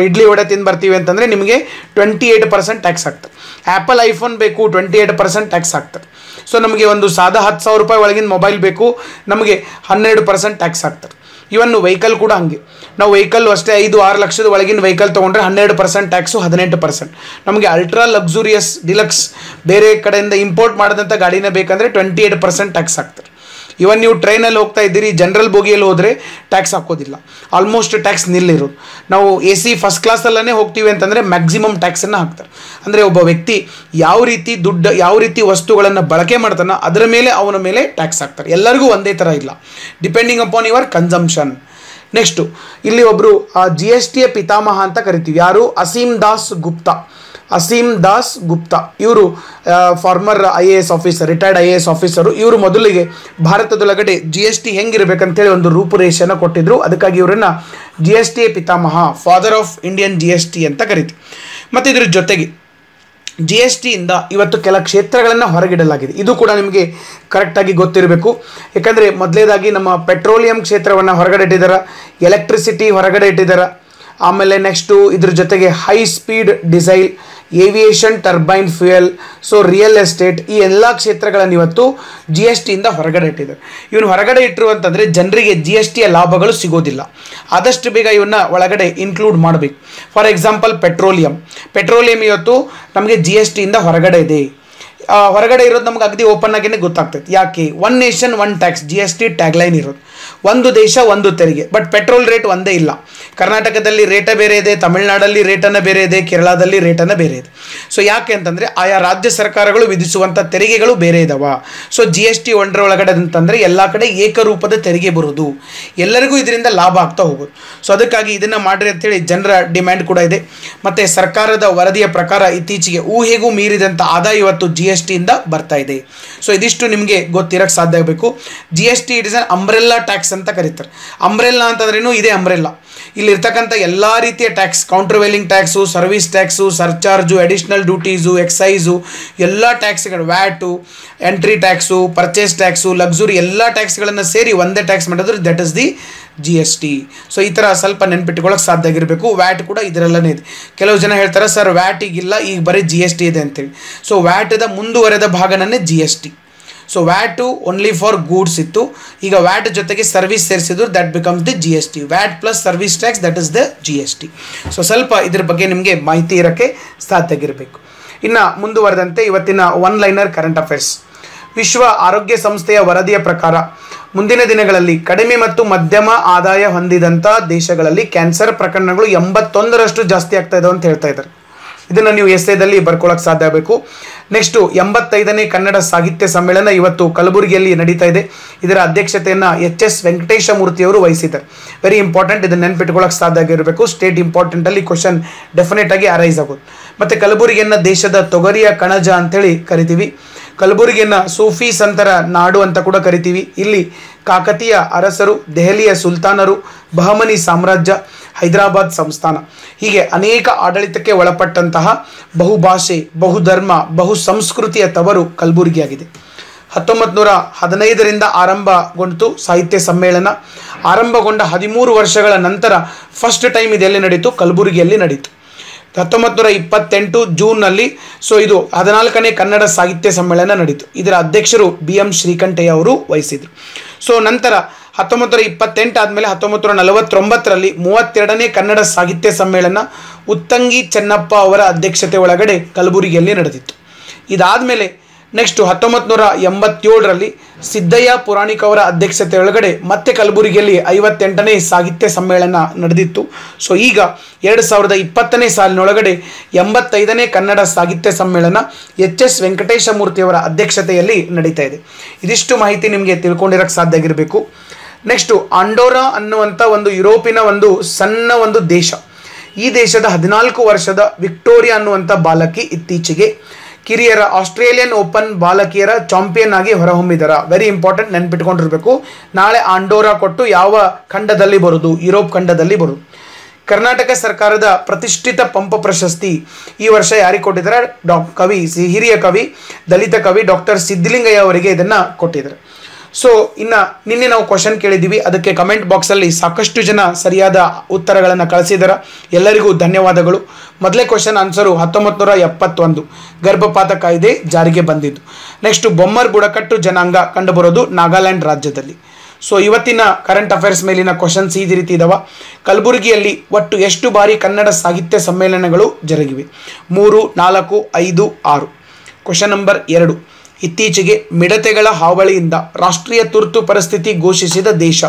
ಇಡ್ಲಿ ವಡೆ ತಿಂದು ಬರ್ತೀವಿ ಅಂತಂದರೆ ನಿಮಗೆ ಟ್ವೆಂಟಿ ಏಯ್ಟ್ ಪರ್ಸೆಂಟ್ ಟ್ಯಾಕ್ಸ್ ಆಗ್ತದೆ. ಆ್ಯಪಲ್ ಐಫೋನ್ ಬೇಕು ಟ್ವೆಂಟಿ ಏಯ್ಟ್ ಪರ್ಸೆಂಟ್ ಟ್ಯಾಕ್ಸ್ ಆಗ್ತದೆ. ಸೊ ನಮಗೆ ಒಂದು ಸಾದಾ ಹತ್ತು ಸಾವಿರ ರೂಪಾಯಿ ಒಳಗಿನ ಮೊಬೈಲ್ ಬೇಕು, ನಮಗೆ ಹನ್ನೆರಡು ಪರ್ಸೆಂಟ್ ಟ್ಯಾಕ್ಸ್ ಆಗ್ತದೆ. ಇವನ್ ವೆಹಿಕಲ್ ಕೂಡ ಹಂಗೆ. ನಾವು ವೆಹಿಕಲ್ ಅಷ್ಟೇ ಐದು, ಆರು ಲಕ್ಷದ ಒಳಗಿನ ವೆಹಿಕಲ್ ತೊಗೊಂಡ್ರೆ ಹನ್ನೆರಡು ಪರ್ಸೆಂಟ್ ಟ್ಯಾಕ್ಸು ಹದಿನೆಂಟು ಪರ್ಸೆಂಟ್ ನಮಗೆ ಅಲ್ಟ್ರಾ ಲಕ್ಸುರಿಯಸ್ ಡಿಲಕ್ಸ್ ಬೇರೆ ಕಡೆಯಿಂದ ಇಂಪೋರ್ಟ್ ಮಾಡಿದಂಥ ಗಾಡಿನೇ ಬೇಕಂದರೆ ಟ್ವೆಂಟಿ ಏಟ್ ಪರ್ಸೆಂಟ್ ಟ್ಯಾಕ್ಸ್ ಆಗ್ತದೆ. ಇವನ್ ನೀವು ಟ್ರೈನಲ್ಲಿ ಹೋಗ್ತಾ ಇದ್ದೀರಿ ಜನರಲ್ ಬೋಗಿಯಲ್ಲಿ ಹೋದರೆ ಟ್ಯಾಕ್ಸ್ ಹಾಕೋದಿಲ್ಲ. ಆಲ್ಮೋಸ್ಟ್ ಟ್ಯಾಕ್ಸ್ ನಿಲ್ಲಿರೋದು ನಾವು ಎ ಸಿ ಫಸ್ಟ್ ಕ್ಲಾಸಲ್ಲೇ ಹೋಗ್ತೀವಿ ಅಂತಂದರೆ ಮ್ಯಾಕ್ಸಿಮಮ್ ಟ್ಯಾಕ್ಸನ್ನು ಹಾಕ್ತಾರೆ. ಅಂದರೆ ಒಬ್ಬ ವ್ಯಕ್ತಿ ಯಾವ ರೀತಿ ದುಡ್ಡು, ಯಾವ ರೀತಿ ವಸ್ತುಗಳನ್ನು ಬಳಕೆ ಮಾಡ್ತಾನೋ ಅದರ ಮೇಲೆ ಅವನ ಮೇಲೆ ಟ್ಯಾಕ್ಸ್ ಹಾಕ್ತಾರೆ. ಎಲ್ಲರಿಗೂ ಒಂದೇ ಥರ ಇಲ್ಲ. Depending upon your consumption next ಇಲ್ಲಿ ಒಬ್ಬರು ಜಿ ಎಸ್ ಟಿಯ ಪಿತಾಮಹ ಅಂತ ಕರಿತೀವಿ. ಯಾರು? ಅಸೀಮ್ ದಾಸ್ ಗುಪ್ತಾ. ಅಸೀಮ್ ದಾಸ್ ಗುಪ್ತಾ. ಇವರು former I A S officer retired I A S officer ಇವರು ಮೊದಲಿಗೆ ಭಾರತದೊಳಗಡೆ ಜಿ ಎಸ್ ಟಿ ಹೆಂಗಿರ್ಬೇಕಂತೇಳಿ ಒಂದು ರೂಪುರೇಷೆಯನ್ನು ಕೊಟ್ಟಿದ್ರು. ಅದಕ್ಕಾಗಿ ಇವರನ್ನು ಜಿ ಎಸ್ ಟಿ ಪಿತಾಮಹ father of Indian G S T ಅಂತ ಕರೀತಿ ಮತ್ತು ಇದ್ರ ಜೊತೆಗೆ ಜಿ ಎಸ್ ಟಿಯಿಂದ ಇವತ್ತು ಕೆಲ ಕ್ಷೇತ್ರಗಳನ್ನು ಹೊರಗಿಡಲಾಗಿದೆ. ಇದು ಕೂಡ ನಿಮಗೆ ಕರೆಕ್ಟಾಗಿ ಗೊತ್ತಿರಬೇಕು. ಯಾಕಂದರೆ ಮೊದಲೇದಾಗಿ ನಮ್ಮ ಪೆಟ್ರೋಲಿಯಂ ಕ್ಷೇತ್ರವನ್ನು ಹೊರಗಡೆ ಇಟ್ಟಿದ್ದಾರೆ ಎಲೆಕ್ಟ್ರಿಸಿಟಿ ಹೊರಗಡೆ ಇಟ್ಟಿದ್ದಾರೆ ಆಮೇಲೆ ನೆಕ್ಸ್ಟು ಇದ್ರ ಜೊತೆಗೆ high speed diesel aviation, turbine, fuel so real estate ಈ ಎಲ್ಲ ಕ್ಷೇತ್ರಗಳನ್ನು ಇವತ್ತು ಜಿ ಎಸ್ ಟಿಯಿಂದ ಹೊರಗಡೆ ಇಟ್ಟಿದ್ದಾರೆ. ಇವನು ಹೊರಗಡೆ ಇಟ್ಟರು ಅಂತಂದರೆ ಜನರಿಗೆ ಜಿ ಎಸ್ ಟಿಯ ಲಾಭಗಳು ಸಿಗೋದಿಲ್ಲ. ಆದಷ್ಟು ಬೇಗ ಇವನ್ನ ಒಳಗಡೆ ಇನ್ಕ್ಲೂಡ್ ಮಾಡಬೇಕು. ಫಾರ್ ಎಕ್ಸಾಂಪಲ್ ಪೆಟ್ರೋಲಿಯಂ ಪೆಟ್ರೋಲಿಯಂ ಇವತ್ತು ನಮಗೆ ಜಿ ಎಸ್ ಟಿಯಿಂದ ಹೊರಗಡೆ ಇದೆ. ಹೊರಗಡೆ ಇರೋದು ನಮ್ಗೆ ಅಗದಿ ಓಪನ್ ಆಗಿನೇ ಗೊತ್ತಾಗ್ತೈತೆ. ಯಾಕೆ? One nation one tax G S T tagline ಇರೋದು. ಒಂದು ದೇಶ, ಒಂದು ತೆರಿಗೆ. ಬಟ್ ಪೆಟ್ರೋಲ್ ರೇಟ್ ಒಂದೇ ಇಲ್ಲ. ಕರ್ನಾಟಕದಲ್ಲಿ ರೇಟ ಬೇರೆ ಇದೆ, ತಮಿಳುನಾಡಲ್ಲಿ ರೇಟನ್ನು ಬೇರೆ ಇದೆ, ಕೇರಳದಲ್ಲಿ ರೇಟನ್ನು ಬೇರೆ ಇದೆ. ಸೊ ಯಾಕೆ ಅಂತಂದರೆ, ಆಯಾ ರಾಜ್ಯ ಸರ್ಕಾರಗಳು ವಿಧಿಸುವಂಥ ತೆರಿಗೆಗಳು ಬೇರೆ ಇದಾವ. ಸೊ ಜಿ ಎಸ್ ಟಿ ಒಂದರ ಒಳಗಡೆ ಅಂತಂದರೆ, ಎಲ್ಲ ಕಡೆ ಏಕರೂಪದ ತೆರಿಗೆ ಬರೋದು. ಎಲ್ಲರಿಗೂ ಇದರಿಂದ ಲಾಭ ಆಗ್ತಾ ಹೋಗೋದು. ಸೊ ಅದಕ್ಕಾಗಿ ಇದನ್ನು ಮಾಡಿರಿ ಅಂತೇಳಿ ಜನರ ಡಿಮ್ಯಾಂಡ್ ಕೂಡ ಇದೆ. ಮತ್ತು ಸರ್ಕಾರದ ವರದಿಯ ಪ್ರಕಾರ ಇತ್ತೀಚೆಗೆ ಊಹೆಗೂ ಮೀರಿದಂಥ ಆದಾಯ ಇವತ್ತು ಜಿ ಟಿಯಿಂದ ಬರ್ತಾ ಇದೆ. ಸೊ ಇದಿಷ್ಟು ನಿಮಗೆ ಗೊತ್ತಿರೋಕ್ಕೆ ಸಾಧ್ಯ ಆಗಬೇಕು. G S T it is an umbrella tax ಅಂತ ಕರೀತಾರೆ. ಅಂಬ್ರೆಲ್ಲಾ ಅಂತಂದ್ರೇನು ಇದೇ ಅಂಬ್ರೆಲ್ಲಾ ಇಲ್ಲಿರ್ತಕ್ಕಂಥ ಎಲ್ಲ ರೀತಿಯ tax countervailing tax service tax surcharge additional duties excise ಎಲ್ಲ ಟ್ಯಾಕ್ಸ್ಗಳು VAT entry tax purchase tax luxury ಎಲ್ಲ ಟ್ಯಾಕ್ಸ್ಗಳನ್ನು ಸೇರಿ ಒಂದೇ ಟ್ಯಾಕ್ಸ್ ಮಾಡಿದ್ರೆ that is the G S T so ಈ ಥರ ಸ್ವಲ್ಪ ನೆನ್ಪಿಟ್ಕೊಳ್ಳೋಕೆ ಸಾಧ್ಯ ಆಗಿರಬೇಕು. ವ್ಯಾಟ್ ಕೂಡ ಇದರಲ್ಲೇ ಇದೆ. ಕೆಲವು ಜನ ಹೇಳ್ತಾರೆ, ಸರ್ ವ್ಯಾಟ್ ಈಗಿಲ್ಲ ಈಗ ಬರೀ ಜಿ ಎಸ್ ಟಿ ಇದೆ ಅಂತೇಳಿ ಸೊ ವ್ಯಾಟದ ಮುಂದುವರೆದ ಭಾಗನೇ G S T so VAT only for goods ಇತ್ತು. ಈಗ ವ್ಯಾಟ್ ಜೊತೆಗೆ service ಸೇರಿಸಿದ್ರು that becomes the G S T VAT plus service tax that is the G S T so ಸ್ವಲ್ಪ ಇದ್ರ ಬಗ್ಗೆ ನಿಮಗೆ ಮಾಹಿತಿ ಇರೋಕ್ಕೆ ಸಾಧ್ಯ ಆಗಿರಬೇಕು. ಇನ್ನು ಮುಂದುವರೆದಂತೆ ಇವತ್ತಿನ ಒನ್ ಲೈನರ್ ಕರೆಂಟ್ ಅಫೇರ್ಸ್ ವಿಶ್ವ ಆರೋಗ್ಯ ಸಂಸ್ಥೆಯ ವರದಿಯ ಪ್ರಕಾರ ಮುಂದಿನ ದಿನಗಳಲ್ಲಿ ಕಡಿಮೆ ಮತ್ತು ಮಧ್ಯಮ ಆದಾಯ ಹೊಂದಿದಂಥ ದೇಶಗಳಲ್ಲಿ ಕ್ಯಾನ್ಸರ್ ಪ್ರಕರಣಗಳು ಎಂಬತ್ತೊಂದರಷ್ಟು ಜಾಸ್ತಿ ಆಗ್ತಾ ಇದಾವೆ ಅಂತ ಹೇಳ್ತಾ ಇದ್ದಾರೆ. ಇದನ್ನು ನೀವು ಎಸ್ಸೇದಲ್ಲಿ ಬರ್ಕೊಳ್ಳೋಕೆ ಸಾಧ್ಯ ಆಗಬೇಕು. ನೆಕ್ಸ್ಟು ಎಂಬತ್ತೈದನೇ ಕನ್ನಡ ಸಾಹಿತ್ಯ ಸಮ್ಮೇಳನ ಇವತ್ತು ಕಲಬುರಗಿಯಲ್ಲಿ ನಡೀತಾ ಇದೆ. ಇದರ ಅಧ್ಯಕ್ಷತೆಯನ್ನು ಎಚ್ ಎಸ್ ವೆಂಕಟೇಶ ಮೂರ್ತಿಯವರು ವಹಿಸಿದ್ದಾರೆ. ವೆರಿ ಇಂಪಾರ್ಟೆಂಟ್ ಇದನ್ನು ನೆನ್ಪಿಟ್ಕೊಳ್ಳೋಕೆ ಸಾಧ್ಯ ಆಗಿರಬೇಕು. ಸ್ಟೇಟ್ ಇಂಪಾರ್ಟೆಂಟಲ್ಲಿ ಕ್ವಶನ್ ಡೆಫಿನೆಟ್ ಆಗಿ ಅರೈಸ್ ಆಗೋದು. ಮತ್ತು ಕಲಬುರಗಿಯನ್ನು ದೇಶದ ತೊಗರಿಯ ಕಣಜ ಅಂತೇಳಿ ಕರಿತೀವಿ. ಕಲಬುರಗಿಯನ್ನು ಸೂಫಿ ಸಂತರ ನಾಡು ಅಂತ ಕೂಡ ಕರಿತೀವಿ. ಇಲ್ಲಿ ಕಾಕತೀಯ ಅರಸರು, ದೆಹಲಿಯ ಸುಲ್ತಾನರು, ಬಹಮನಿ ಸಾಮ್ರಾಜ್ಯ, ಹೈದರಾಬಾದ್ ಸಂಸ್ಥಾನ. ಹೀಗೆ ಅನೇಕ ಆಡಳಿತಕ್ಕೆ ಒಳಪಟ್ಟಂತಹ ಬಹುಭಾಷೆ, ಬಹುಧರ್ಮ ಬಹು ಸಂಸ್ಕೃತಿಯ ತವರು ಕಲಬುರಗಿಯಾಗಿದೆ. ಹತ್ತೊಂಬತ್ತು ನೂರ ಹದಿನೈದರಿಂದ ಆರಂಭಗೊಂಡಿತು ಸಾಹಿತ್ಯ ಸಮ್ಮೇಳನ. ಆರಂಭಗೊಂಡ ಹದಿಮೂರು ವರ್ಷಗಳ ನಂತರ ಫಸ್ಟ್ ಟೈಮ್ ಇದೆಲ್ಲಿ ನಡೀತು? ಕಲಬುರಗಿಯಲ್ಲಿ ನಡೀತು. ಹತ್ತೊಂಬತ್ತು ನೂರ ಇಪ್ಪತ್ತೆಂಟು ಜೂನ್ನಲ್ಲಿ, ಸೊ ಇದು ಹದಿನಾಲ್ಕನೇ ಕನ್ನಡ ಸಾಹಿತ್ಯ ಸಮ್ಮೇಳನ ನಡೀತು. ಇದರ ಅಧ್ಯಕ್ಷರು ಬಿ ಎಂ ಶ್ರೀಕಂಠಯ್ಯ ಅವರು ವಹಿಸಿದರು. ಸೊ ನಂತರ ಹತ್ತೊಂಬತ್ತು ನೂರ ಇಪ್ಪತ್ತೆಂಟು ಆದಮೇಲೆ ಹತ್ತೊಂಬತ್ತು ನೂರ ನಲವತ್ತೊಂಬತ್ತರಲ್ಲಿ ಮೂವತ್ತೆರಡನೇ ಕನ್ನಡ ಸಾಹಿತ್ಯ ಸಮ್ಮೇಳನ ಉತ್ತಂಗಿ ಚೆನ್ನಪ್ಪ ಅವರ ಅಧ್ಯಕ್ಷತೆ ಒಳಗಡೆ ಕಲಬುರಗಿಯಲ್ಲಿ ನಡೆದಿತ್ತು. ಇದಾದಮೇಲೆ ನೆಕ್ಸ್ಟು ಹತ್ತೊಂಬತ್ತು ನೂರ ಎಂಬತ್ತೇಳರಲ್ಲಿ ಸಿದ್ದಯ್ಯ ಪುರಾಣಿಕ ಅವರ ಅಧ್ಯಕ್ಷತೆ ಒಳಗಡೆ ಮತ್ತೆ ಕಲಬುರಗಿಯಲ್ಲಿ ಐವತ್ತೆಂಟನೇ ಸಾಹಿತ್ಯ ಸಮ್ಮೇಳನ ನಡೆದಿತ್ತು. ಸೊ ಈಗ ಎರಡು ಸಾವಿರದ ಇಪ್ಪತ್ತನೇ ಸಾಲಿನೊಳಗಡೆ ಎಂಬತ್ತೈದನೇ ಕನ್ನಡ ಸಾಹಿತ್ಯ ಸಮ್ಮೇಳನ ಎಚ್ ಎಸ್ ವೆಂಕಟೇಶ ಮೂರ್ತಿಯವರ ಅಧ್ಯಕ್ಷತೆಯಲ್ಲಿ ನಡೀತಾ ಇದೆ. ಇದಿಷ್ಟು ಮಾಹಿತಿ ನಿಮಗೆ ತಿಳ್ಕೊಂಡಿರೋಕ್ಕೆ ಸಾಧ್ಯ ಆಗಿರಬೇಕು. ನೆಕ್ಸ್ಟು ಅಂಡೋರಾ ಅನ್ನುವಂಥ ಒಂದು ಯುರೋಪಿನ ಒಂದು ಸಣ್ಣ ಒಂದು ದೇಶ. ಈ ದೇಶದ ಹದಿನಾಲ್ಕು ವರ್ಷದ ವಿಕ್ಟೋರಿಯಾ ಅನ್ನುವಂಥ ಬಾಲಕಿ ಇತ್ತೀಚೆಗೆ ಕಿರಿಯರ ಆಸ್ಟ್ರೇಲಿಯನ್ ಓಪನ್ ಬಾಲಕಿಯರ ಚಾಂಪಿಯನ್ ಆಗಿ ಹೊರಹೊಮ್ಮಿದರ. ವೆರಿ ಇಂಪಾರ್ಟೆಂಟ್ ನೆನ್ಪಿಟ್ಕೊಂಡಿರ್ಬೇಕು. ನಾಳೆ ಆಂಡೋರಾ ಕೊಟ್ಟು ಯಾವ ಖಂಡದಲ್ಲಿ ಬರೋದು? ಯುರೋಪ್ ಖಂಡದಲ್ಲಿ ಬರುದು. ಕರ್ನಾಟಕ ಸರ್ಕಾರದ ಪ್ರತಿಷ್ಠಿತ ಪಂಪ ಪ್ರಶಸ್ತಿ ಈ ವರ್ಷ ಯಾರಿಗೆ ಕೊಟ್ಟಿದ್ದಾರೆ? ಡಾ ಕವಿ, ಹಿರಿಯ ಕವಿ, ದಲಿತ ಕವಿ ಡಾಕ್ಟರ್ ಸಿದ್ದಲಿಂಗಯ್ಯ ಅವರಿಗೆ ಇದನ್ನು ಕೊಟ್ಟಿದ್ದಾರೆ. ಸೊ ಇನ್ನು ನಿನ್ನೆ ನಾವು ಕ್ವಶನ್ ಕೇಳಿದ್ದೀವಿ. ಅದಕ್ಕೆ ಕಮೆಂಟ್ ಬಾಕ್ಸಲ್ಲಿ ಸಾಕಷ್ಟು ಜನ ಸರಿಯಾದ ಉತ್ತರಗಳನ್ನು ಕಳಿಸಿದಾರ. ಎಲ್ಲರಿಗೂ ಧನ್ಯವಾದಗಳು. ಮೊದಲೇ ಕ್ವಶನ್ ಆನ್ಸರು ಹತ್ತೊಂಬತ್ತು ನೂರ ಎಪ್ಪತ್ತೊಂದು ಗರ್ಭಪಾತ ಕಾಯ್ದೆ ಜಾರಿಗೆ ಬಂದಿದ್ದು. ನೆಕ್ಸ್ಟ್ ಬೊಮ್ಮರ್ ಬುಡಕಟ್ಟು ಜನಾಂಗ ಕಂಡುಬರೋದು ನಾಗಾಲ್ಯಾಂಡ್ ರಾಜ್ಯದಲ್ಲಿ. ಸೊ ಇವತ್ತಿನ ಕರೆಂಟ್ ಅಫೇರ್ಸ್ ಮೇಲಿನ ಕ್ವಶನ್ಸ್ ಈ ರೀತಿ ಇದಾವ. ಕಲಬುರಗಿಯಲ್ಲಿ ಒಟ್ಟು ಎಷ್ಟು ಬಾರಿ ಕನ್ನಡ ಸಾಹಿತ್ಯ ಸಮ್ಮೇಳನಗಳು ಜರುಗಿವೆ? ಮೂರು, ನಾಲ್ಕು, ಐದು, ಆರು. ಕ್ವಶನ್ ನಂಬರ್ ಎರಡು. ಇತ್ತೀಚೆಗೆ ಮಿಡತೆಗಳ ಹಾವಳಿಯಿಂದ ರಾಷ್ಟ್ರೀಯ ತುರ್ತು ಪರಿಸ್ಥಿತಿ ಘೋಷಿಸಿದ ದೇಶ,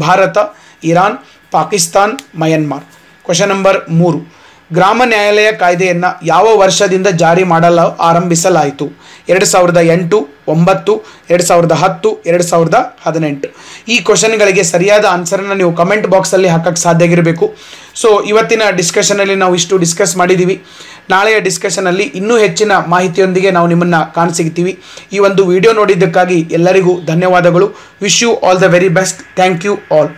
Bharat, Iran, Pakistan, Myanmar. Question number ಮೂರು. ಗ್ರಾಮ ನ್ಯಾಯಾಲಯ ಕಾಯ್ದೆಯನ್ನು ಯಾವ ವರ್ಷದಿಂದ ಜಾರಿ ಮಾಡಲು ಆರಂಭಿಸಲಾಯಿತು? ಎರಡು ಸಾವಿರದ ಎಂಟು, ಒಂಬತ್ತು, ಎರಡು ಸಾವಿರದ ಹತ್ತು, ಎರಡು ಸಾವಿರದ ಹದಿನೆಂಟು. ಈ ಕ್ವಶನ್ಗಳಿಗೆ ಸರಿಯಾದ ಆನ್ಸರನ್ನು ನೀವು ಕಮೆಂಟ್ ಬಾಕ್ಸಲ್ಲಿ ಹಾಕಕ್ಕೆ ಸಾಧ್ಯ ಆಗಿರಬೇಕು ಸೊ, ಇವತ್ತಿನ ಡಿಸ್ಕಷನಲ್ಲಿ ನಾವು ಇಷ್ಟು ಡಿಸ್ಕಸ್ ಮಾಡಿದ್ದೀವಿ ನಾಳೆಯ ಡಿಸ್ಕಷನಲ್ಲಿ ಇನ್ನೂ ಹೆಚ್ಚಿನ ಮಾಹಿತಿಯೊಂದಿಗೆ ನಾವು ನಿಮ್ಮನ್ನು ಕಾಣಸಿಗ್ತೀವಿ. ಈ ಒಂದು ವಿಡಿಯೋ ನೋಡಿದ್ದಕ್ಕಾಗಿ ಎಲ್ಲರಿಗೂ ಧನ್ಯವಾದಗಳು. Wish you all the very best. Thank you all.